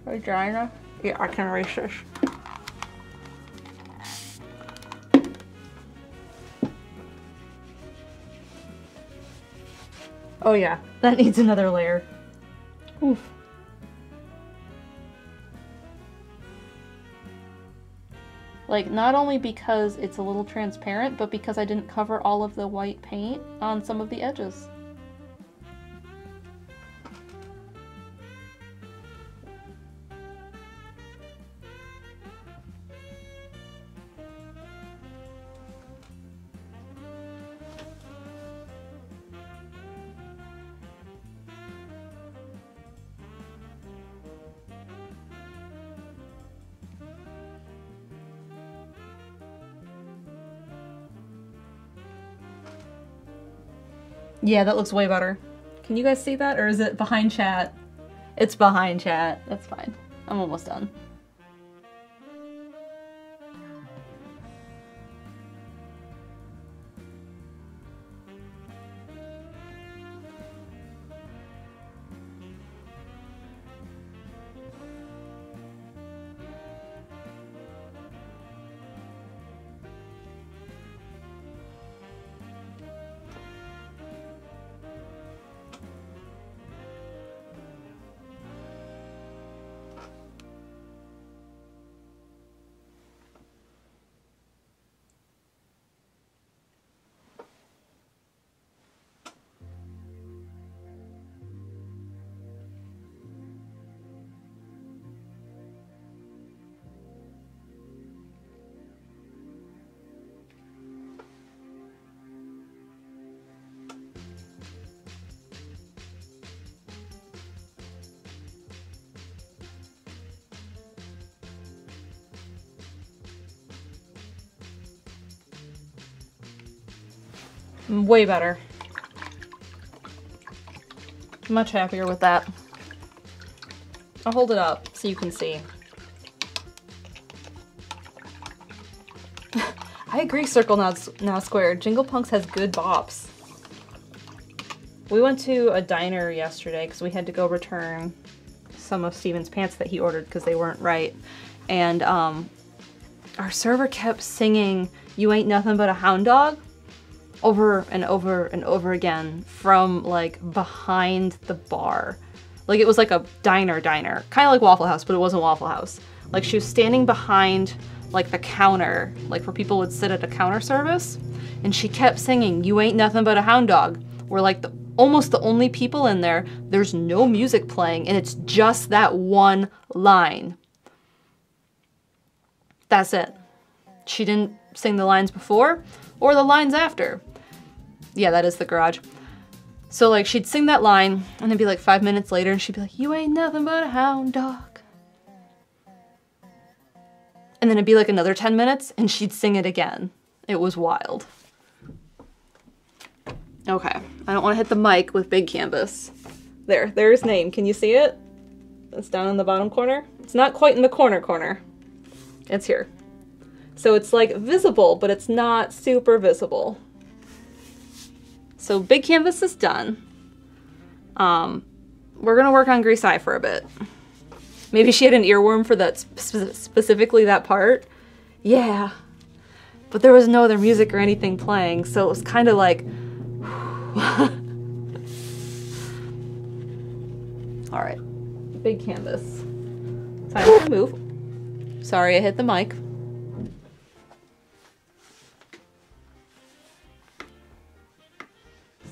Vagina? Yeah, I can erase this. Oh yeah, that needs another layer. Oof. Like, not only because it's a little transparent, but because I didn't cover all of the white paint on some of the edges. Yeah, that looks way better. Can you guys see that? Or is it behind chat? It's behind chat. That's fine. I'm almost done. Way better. Much happier with that. I'll hold it up so you can see. I agree, Circle Now, now Square. Jingle Punks has good bops. We went to a diner yesterday because we had to go return some of Stephen's pants that he ordered because they weren't right. And um, our server kept singing, You Ain't Nothing But a Hound Dog over and over and over again from like behind the bar. Like it was like a diner diner, kind of like Waffle House, but it wasn't Waffle House. Like she was standing behind like the counter, like where people would sit at a counter service, and she kept singing "You Ain't Nothing But a Hound Dog." We're like the almost the only people in there. There's no music playing, and it's just that one line. That's it. She didn't sing the lines before or the lines after yeah, that is the garage. So like she'd sing that line and then be like five minutes later and she'd be like, You ain't nothing but a hound dog. And then it'd be like another 10 minutes and she'd sing it again. It was wild. Okay, I don't want to hit the mic with big canvas. There, there's name. Can you see it? It's down in the bottom corner. It's not quite in the corner corner. It's here. So it's like visible, but it's not super visible. So big canvas is done. Um, we're gonna work on Grisaille for a bit. Maybe she had an earworm for that sp specifically that part. Yeah, but there was no other music or anything playing, so it was kind of like. All right, big canvas. Time to move. Sorry, I hit the mic.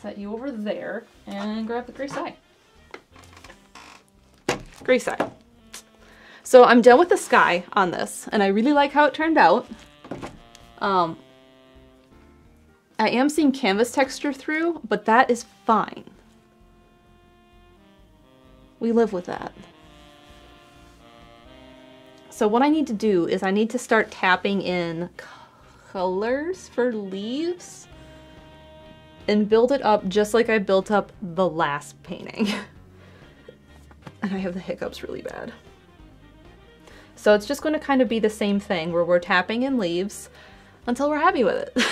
Set you over there and grab the grisaille. Grease eye. So I'm done with the sky on this, and I really like how it turned out. Um, I am seeing canvas texture through, but that is fine. We live with that. So what I need to do is I need to start tapping in colors for leaves and build it up just like I built up the last painting. and I have the hiccups really bad. So it's just going to kind of be the same thing where we're tapping in leaves until we're happy with it.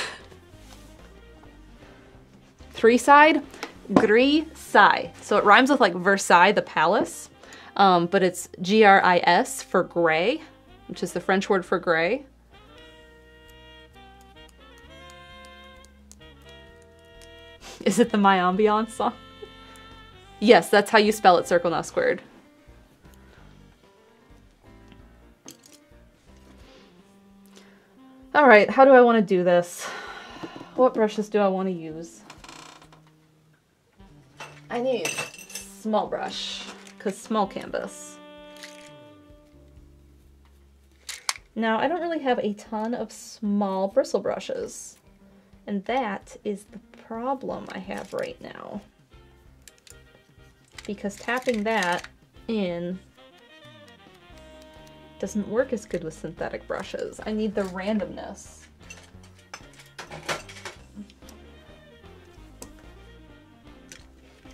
Three side, gris-side. So it rhymes with like Versailles, the palace, um, but it's G-R-I-S for gray, which is the French word for gray. Is it the My Ambiance song? Yes, that's how you spell it, circle now squared. All right, how do I want to do this? What brushes do I want to use? I need small brush, because small canvas. Now, I don't really have a ton of small bristle brushes, and that is the problem I have right now. Because tapping that in doesn't work as good with synthetic brushes. I need the randomness.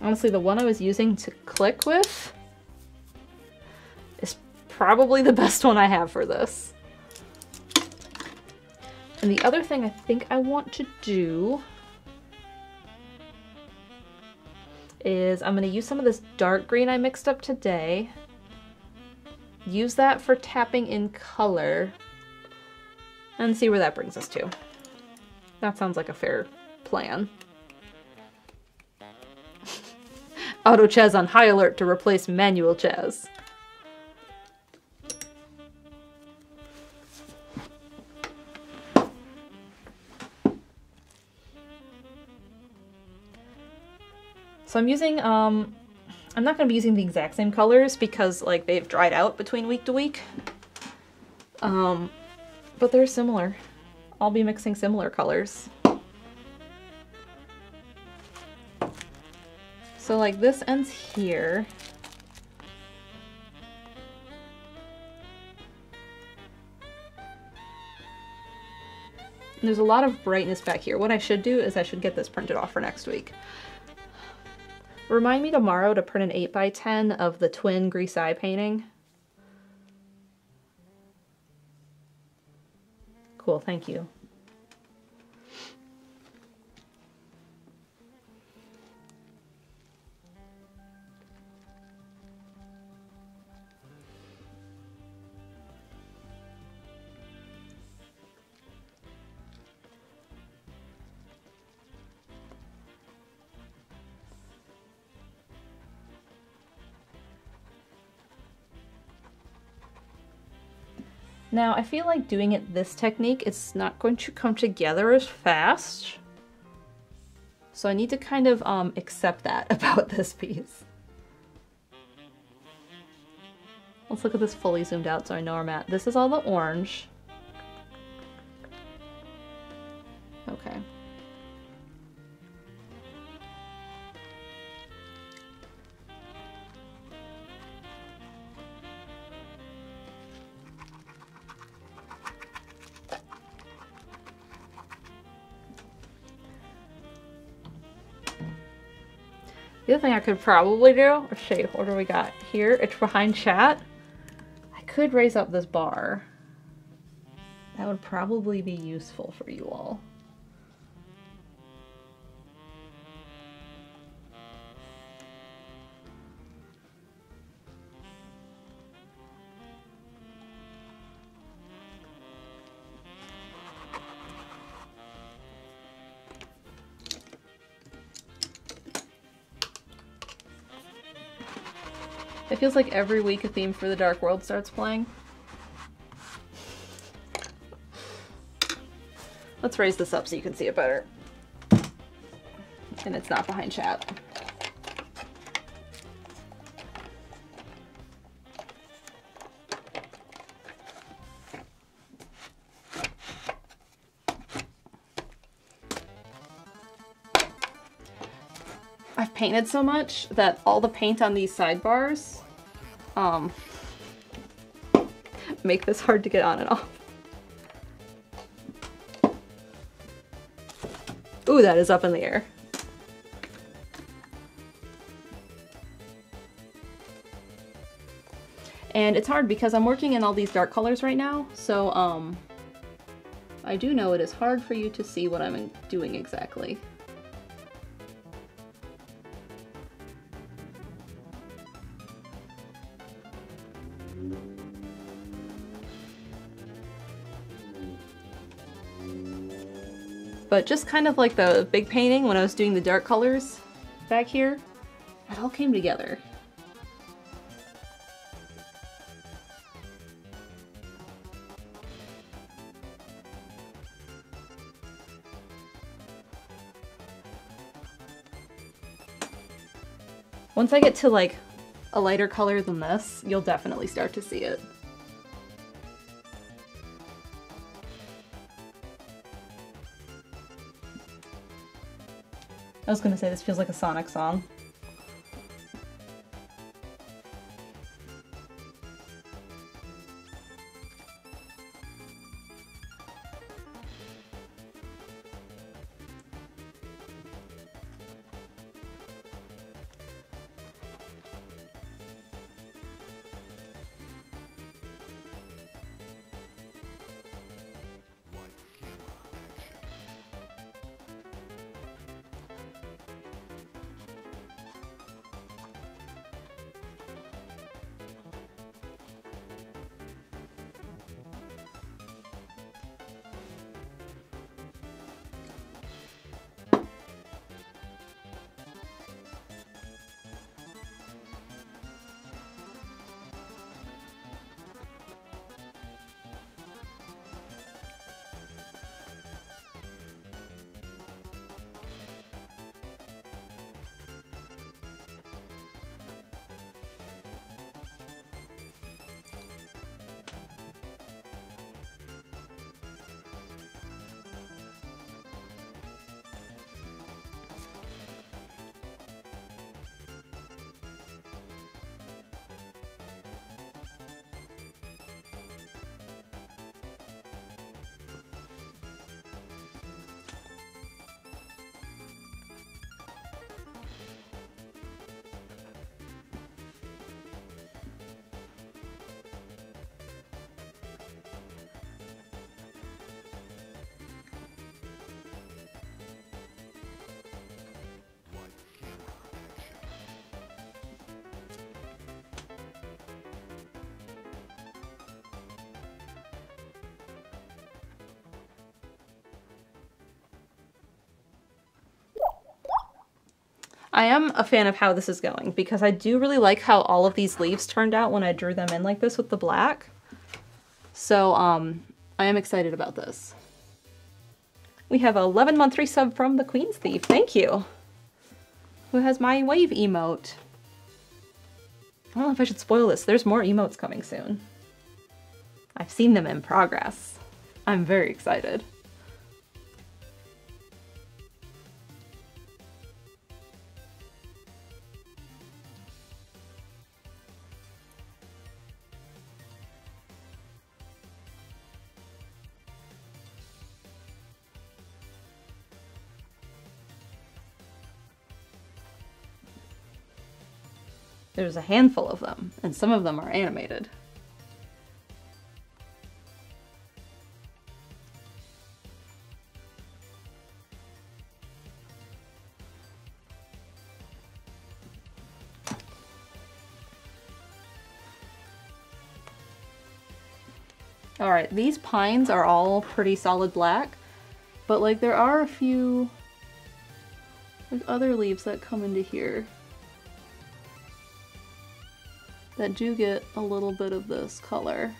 Honestly, the one I was using to click with is probably the best one I have for this. And the other thing I think I want to do is I'm going to use some of this dark green I mixed up today. Use that for tapping in color and see where that brings us to. That sounds like a fair plan. Auto Chaz on high alert to replace manual Chaz. So I'm using, um, I'm not going to be using the exact same colors because like they've dried out between week to week. Um, but they're similar. I'll be mixing similar colors. So like this ends here. There's a lot of brightness back here. What I should do is I should get this printed off for next week. Remind me tomorrow to print an 8x10 of the twin grisaille painting. Cool, thank you. Now, I feel like doing it this technique, it's not going to come together as fast. So I need to kind of um, accept that about this piece. Let's look at this fully zoomed out so I know where I'm at. This is all the orange. I could probably do, let's see, what do we got here? It's behind chat. I could raise up this bar. That would probably be useful for you all. Feels like every week a theme for the Dark World starts playing. Let's raise this up so you can see it better. And it's not behind chat. I've painted so much that all the paint on these sidebars um, make this hard to get on and off. Ooh, that is up in the air. And it's hard because I'm working in all these dark colors right now, so um, I do know it is hard for you to see what I'm doing exactly. But just kind of like the big painting when I was doing the dark colors back here, it all came together. Once I get to like a lighter color than this, you'll definitely start to see it. I was gonna say this feels like a Sonic song. I am a fan of how this is going because I do really like how all of these leaves turned out when I drew them in like this with the black. So um, I am excited about this. We have a 11 month resub from the Queen's Thief. Thank you. Who has my wave emote. I don't know if I should spoil this. There's more emotes coming soon. I've seen them in progress. I'm very excited. There's a handful of them, and some of them are animated. Alright, these pines are all pretty solid black, but like there are a few like other leaves that come into here that do get a little bit of this color.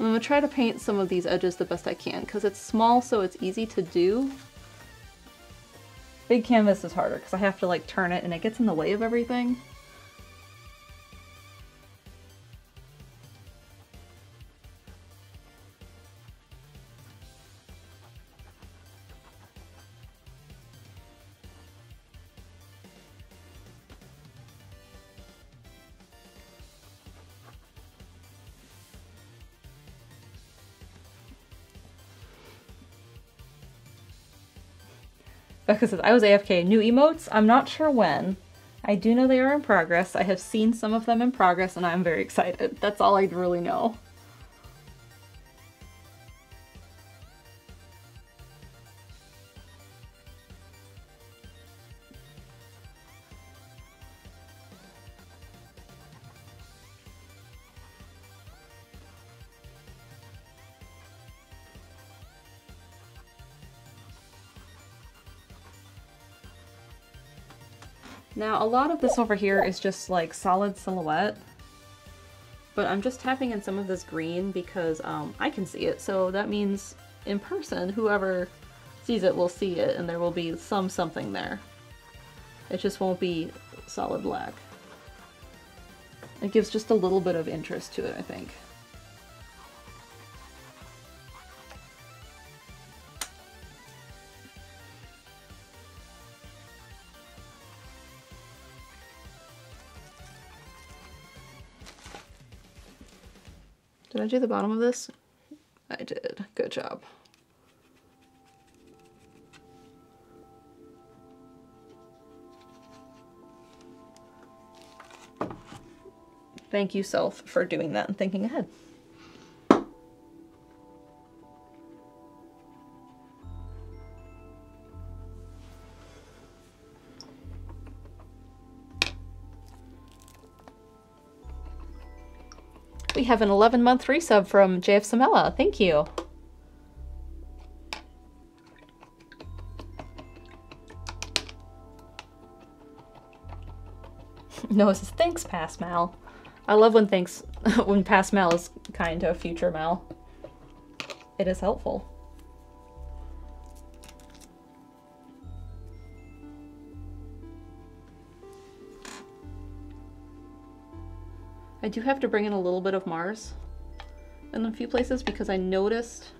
I'm going to try to paint some of these edges the best I can because it's small so it's easy to do. Big canvas is harder because I have to like turn it and it gets in the way of everything. Becca says, I was AFK. New emotes? I'm not sure when. I do know they are in progress. I have seen some of them in progress and I'm very excited. That's all I really know. Now, a lot of this over here is just like solid silhouette, but I'm just tapping in some of this green because um, I can see it. So that means in person, whoever sees it will see it and there will be some something there. It just won't be solid black. It gives just a little bit of interest to it, I think. Do the bottom of this? I did. Good job. Thank you, self, for doing that and thinking ahead. Have an 11 month resub from JF Samela. Thank you. Noah says, thanks, past Mal. I love when thanks when past Mal is kind to a future Mal. It is helpful. I do have to bring in a little bit of Mars in a few places because I noticed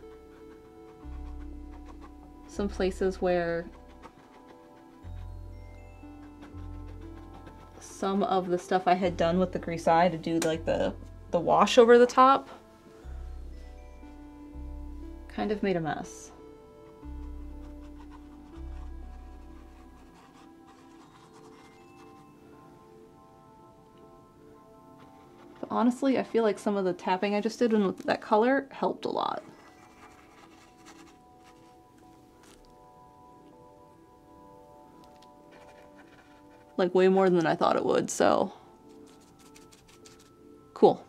some places where some of the stuff I had done with the grisaille to do like the, the wash over the top kind of made a mess. Honestly, I feel like some of the tapping I just did with that color helped a lot. Like way more than I thought it would, so cool.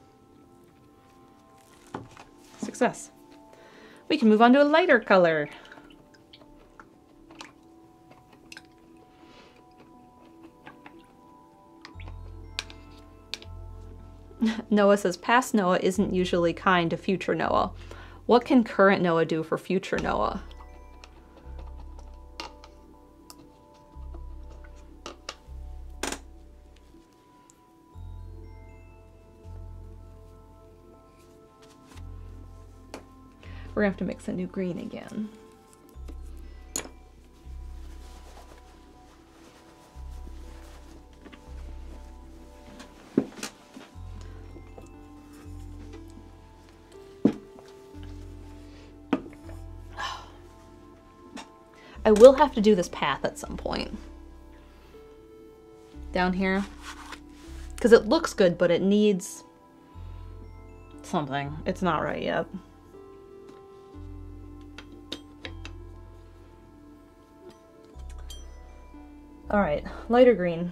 Success. We can move on to a lighter color. Noah says, past Noah isn't usually kind to future Noah. What can current Noah do for future Noah? We're gonna have to mix a new green again. I will have to do this path at some point. Down here. Because it looks good, but it needs something. It's not right yet. All right, lighter green.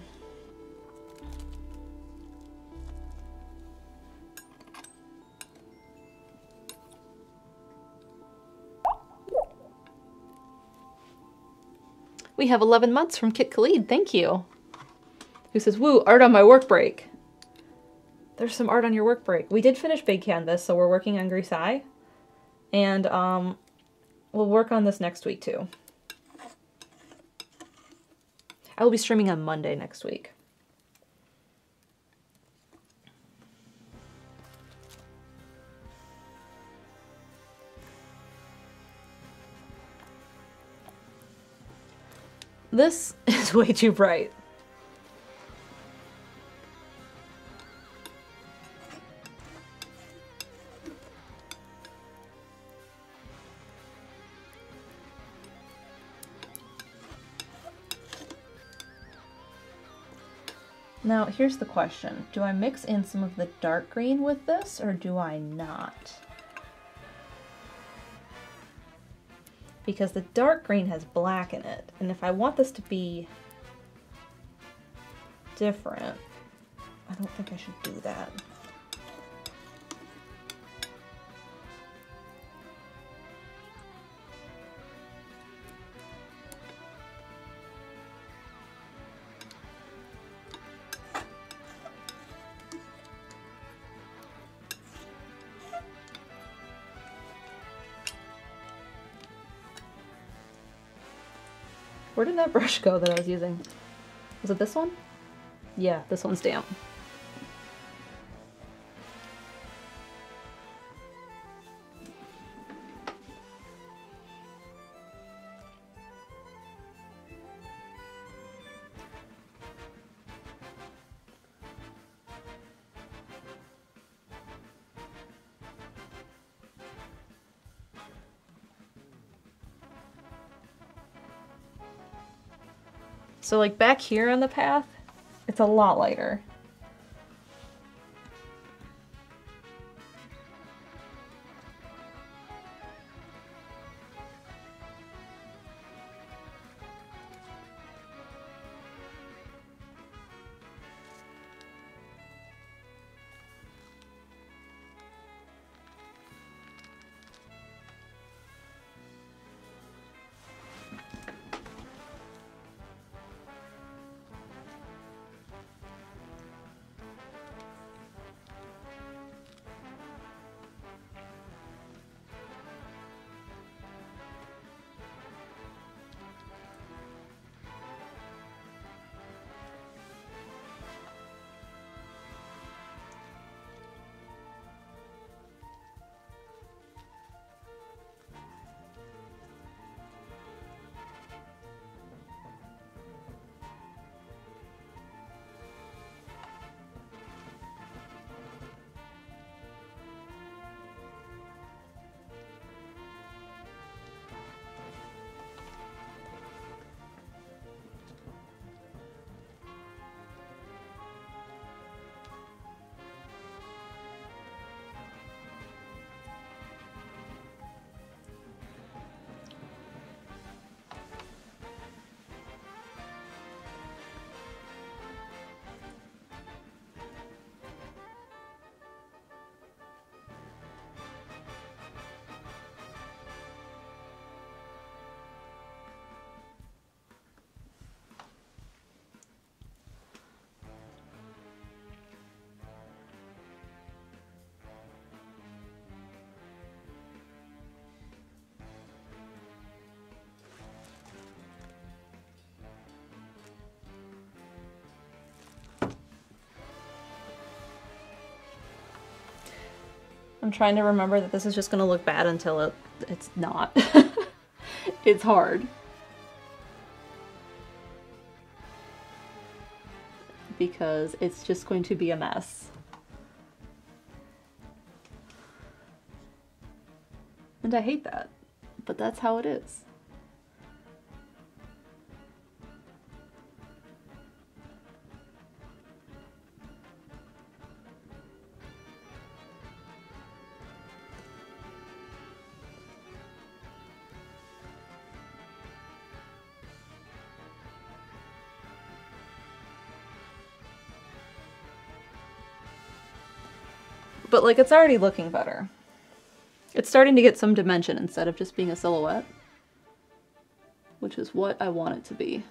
We have 11 months from Kit Khalid. Thank you. Who says, woo, art on my work break. There's some art on your work break. We did finish Big Canvas, so we're working on Grisaille. And um, we'll work on this next week too. I will be streaming on Monday next week. This is way too bright. Now here's the question, do I mix in some of the dark green with this or do I not? Because the dark green has black in it, and if I want this to be different, I don't think I should do that. Where did that brush go that I was using? Was it this one? Yeah, this one's damp. So like back here on the path, it's a lot lighter. I'm trying to remember that this is just going to look bad until it, it's not. it's hard. Because it's just going to be a mess. And I hate that, but that's how it is. But like it's already looking better. It's starting to get some dimension instead of just being a silhouette. Which is what I want it to be.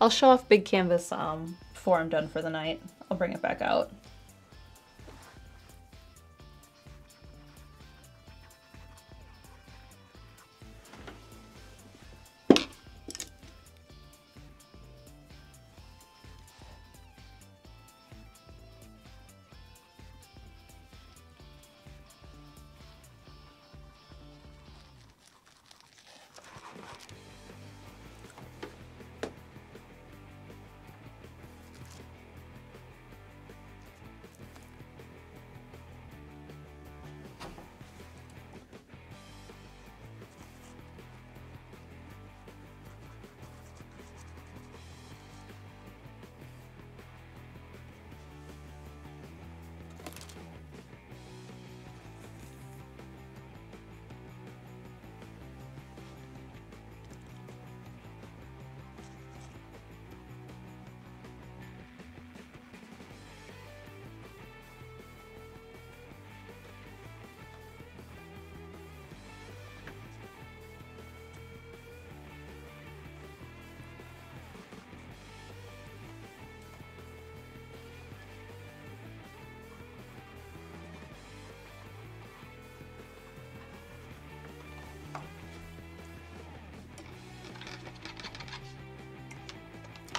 I'll show off big canvas um, before I'm done for the night. I'll bring it back out.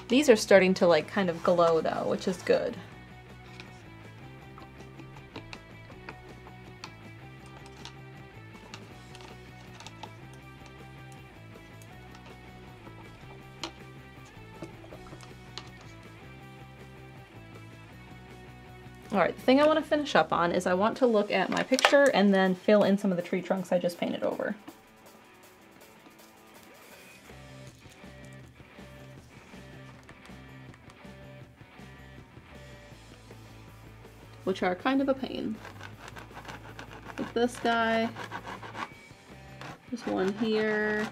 These are starting to like kind of glow though, which is good. Alright, the thing I want to finish up on is I want to look at my picture and then fill in some of the tree trunks I just painted over. Which are kind of a pain. Like this guy, this one here,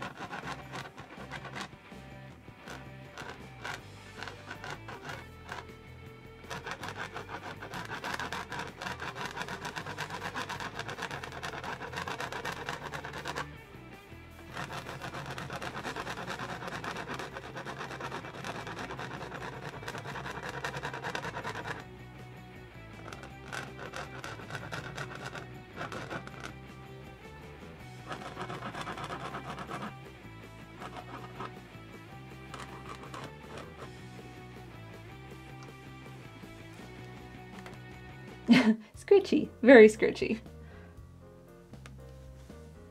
very scritchy.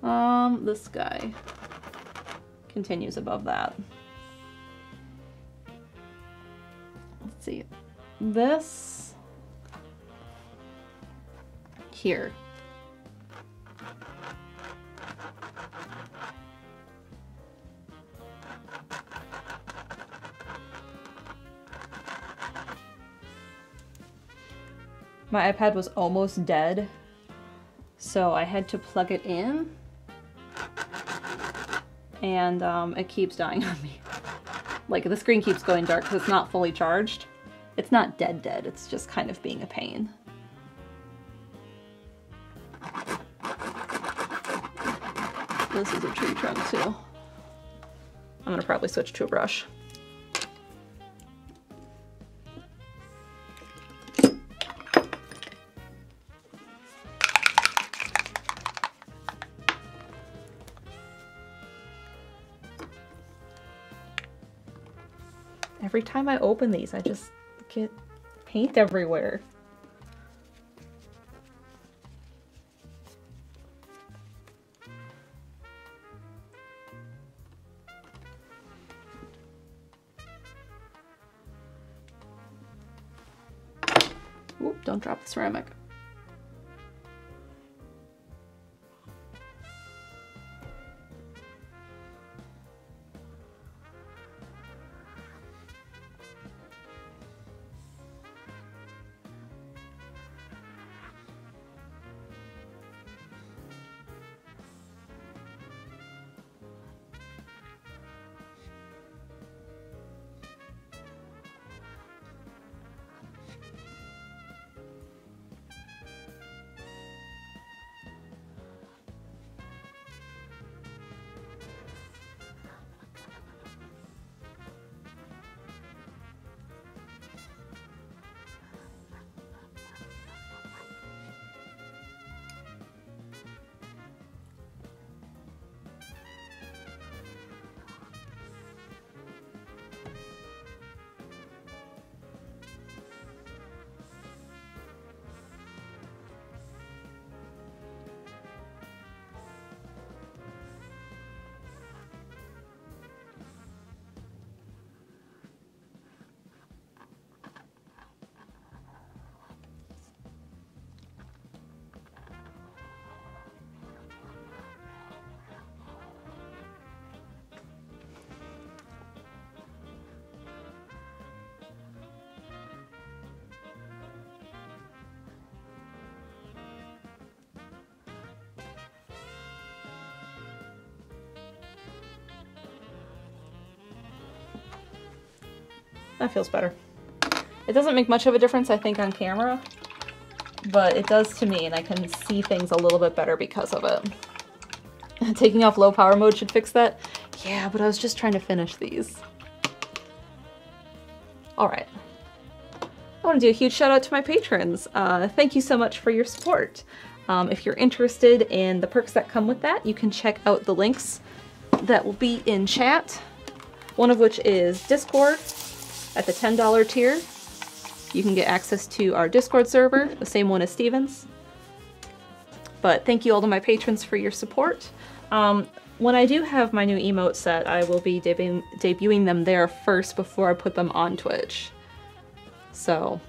Um, this guy continues above that. Let's see. This here. My iPad was almost dead, so I had to plug it in, and um, it keeps dying on me. Like, the screen keeps going dark because it's not fully charged. It's not dead dead, it's just kind of being a pain. This is a tree trunk too. I'm gonna probably switch to a brush. Time I open these, I just get paint everywhere. Oop, don't drop the ceramic. Feels better. It doesn't make much of a difference, I think, on camera, but it does to me, and I can see things a little bit better because of it. Taking off low power mode should fix that. Yeah, but I was just trying to finish these. All right. I want to do a huge shout out to my patrons. Uh, thank you so much for your support. Um, if you're interested in the perks that come with that, you can check out the links that will be in chat. One of which is Discord at the $10 tier. You can get access to our Discord server, the same one as Stephen's. But thank you all to my patrons for your support. Um, when I do have my new emote set, I will be debu debuting them there first before I put them on Twitch. So,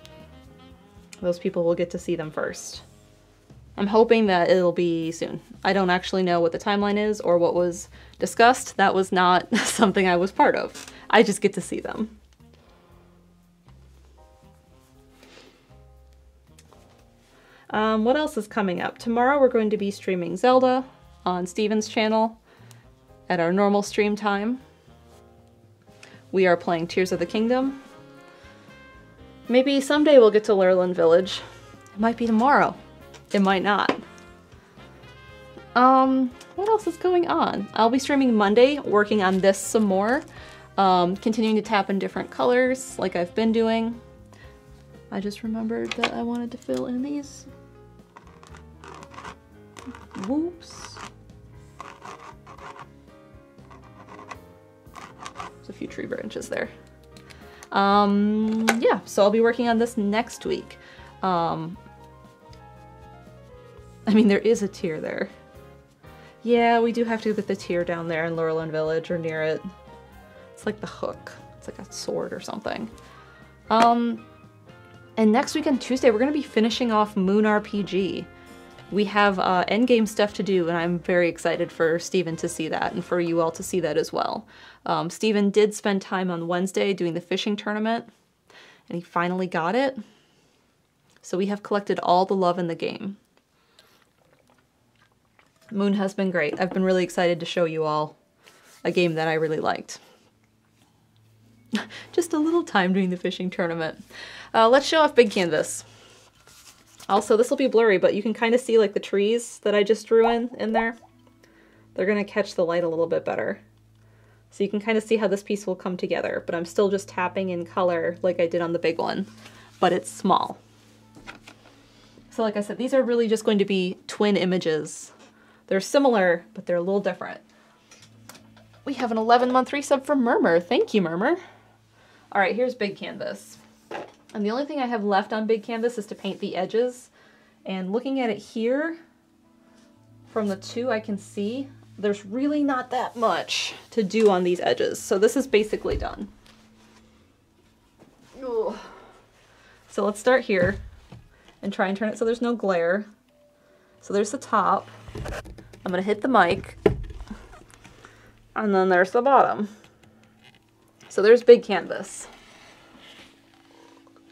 those people will get to see them first. I'm hoping that it'll be soon. I don't actually know what the timeline is or what was discussed. That was not something I was part of. I just get to see them. Um, what else is coming up? Tomorrow we're going to be streaming Zelda on Stephen's channel at our normal stream time. We are playing Tears of the Kingdom. Maybe someday we'll get to Lurelin Village. It might be tomorrow. It might not. Um, what else is going on? I'll be streaming Monday, working on this some more. Um, continuing to tap in different colors, like I've been doing. I just remembered that I wanted to fill in these. Whoops. There's a few tree branches there. Um, yeah, so I'll be working on this next week. Um, I mean, there is a tier there. Yeah, we do have to get the tier down there in Lurelin Village or near it. It's like the hook. It's like a sword or something. Um, and next week on Tuesday, we're going to be finishing off Moon RPG. We have uh, endgame stuff to do, and I'm very excited for Stephen to see that and for you all to see that as well. Um, Stephen did spend time on Wednesday doing the fishing tournament, and he finally got it. So we have collected all the love in the game. Moon has been great. I've been really excited to show you all a game that I really liked. Just a little time during the fishing tournament. Uh, let's show off Big Canvas. Also, this will be blurry, but you can kind of see like the trees that I just drew in, in there. They're going to catch the light a little bit better. So you can kind of see how this piece will come together, but I'm still just tapping in color like I did on the big one, but it's small. So like I said, these are really just going to be twin images. They're similar, but they're a little different. We have an 11 month resub from Murmur. Thank you, Murmur. All right, here's Big Canvas. And the only thing I have left on Big Canvas is to paint the edges. And looking at it here, from the two I can see, there's really not that much to do on these edges. So this is basically done. Ugh. So let's start here and try and turn it so there's no glare. So there's the top. I'm gonna hit the mic. And then there's the bottom. So there's big canvas.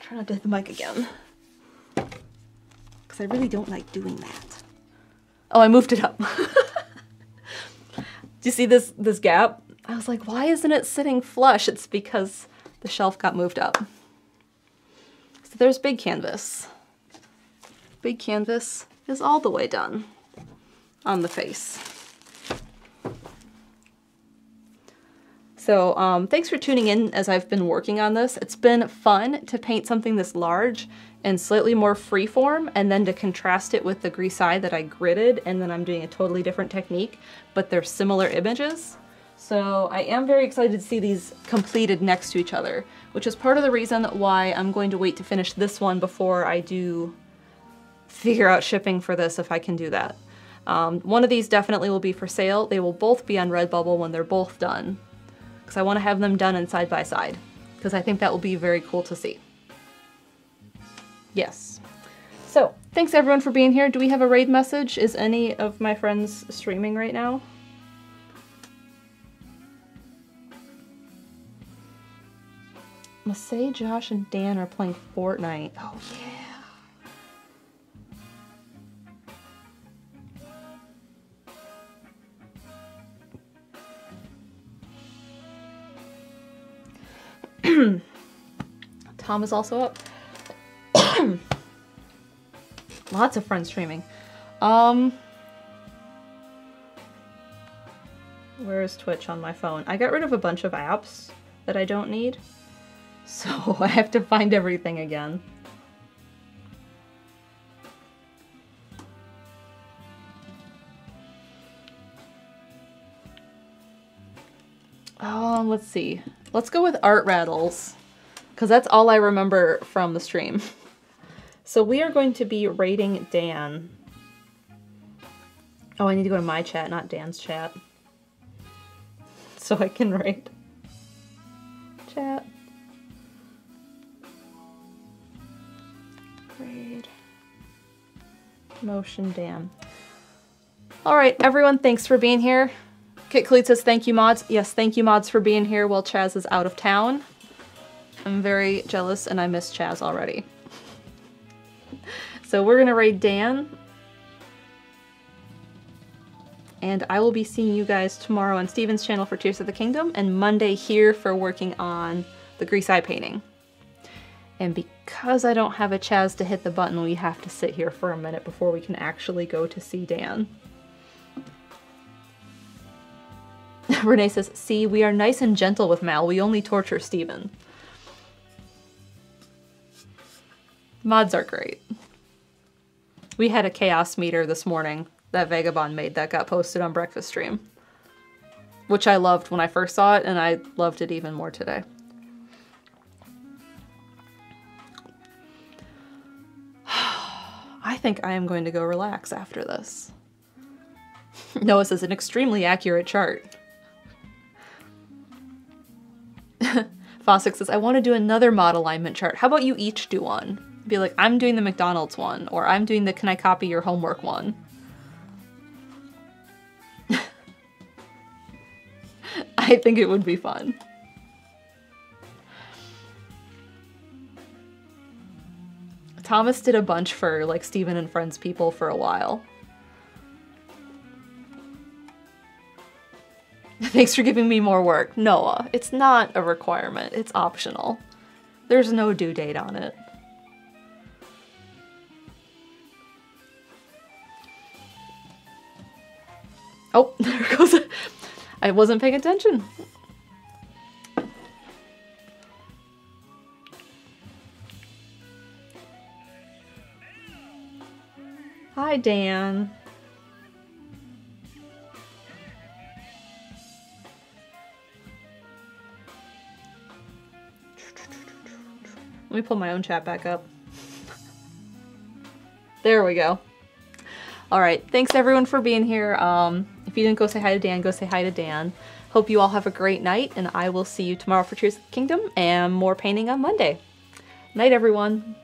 Try not to hit the mic again. Because I really don't like doing that. Oh, I moved it up. Do you see this, this gap? I was like, why isn't it sitting flush? It's because the shelf got moved up. So there's big canvas. Big canvas is all the way done on the face. So um, thanks for tuning in as I've been working on this. It's been fun to paint something this large and slightly more freeform and then to contrast it with the grisaille that I gridded and then I'm doing a totally different technique, but they're similar images. So I am very excited to see these completed next to each other, which is part of the reason why I'm going to wait to finish this one before I do figure out shipping for this if I can do that. Um, one of these definitely will be for sale. They will both be on Redbubble when they're both done because I want to have them done in side by side because I think that will be very cool to see. Yes. So, thanks everyone for being here. Do we have a raid message? Is any of my friends streaming right now? Masay, Josh, and Dan are playing Fortnite. Oh yeah. Tom is also up. Lots of friends streaming. Um, where is Twitch on my phone? I got rid of a bunch of apps that I don't need, so I have to find everything again. Oh, let's see. Let's go with art rattles, because that's all I remember from the stream. So we are going to be rating Dan. Oh, I need to go to my chat, not Dan's chat. So I can rate. Chat. Motion Dan. All right, everyone, thanks for being here. Kit Cleat says, thank you, mods. Yes, thank you, mods, for being here while Chaz is out of town. I'm very jealous and I miss Chaz already. So we're gonna raid Dan. And I will be seeing you guys tomorrow on Stephen's channel for Tears of the Kingdom and Monday here for working on the grisaille painting. And because I don't have a Chaz to hit the button, we have to sit here for a minute before we can actually go to see Dan. Renee says, see, we are nice and gentle with Mal. We only torture Stephen. Mods are great. We had a chaos meter this morning that Vagabond made that got posted on Breakfast Stream. Which I loved when I first saw it, and I loved it even more today. I think I am going to go relax after this. Noah says an extremely accurate chart. Fossix says, I want to do another mod alignment chart. How about you each do one? Be like, I'm doing the McDonald's one, or I'm doing the can I copy your homework one. I think it would be fun. Thomas did a bunch for like Stephen and Friends people for a while. Thanks for giving me more work. Noah, it's not a requirement. It's optional. There's no due date on it. Oh, there goes. I wasn't paying attention. Hi, Dan. Let me pull my own chat back up. there we go. All right, thanks everyone for being here. Um, if you didn't go say hi to Dan, go say hi to Dan. Hope you all have a great night, and I will see you tomorrow for the Kingdom and more painting on Monday. Night, everyone.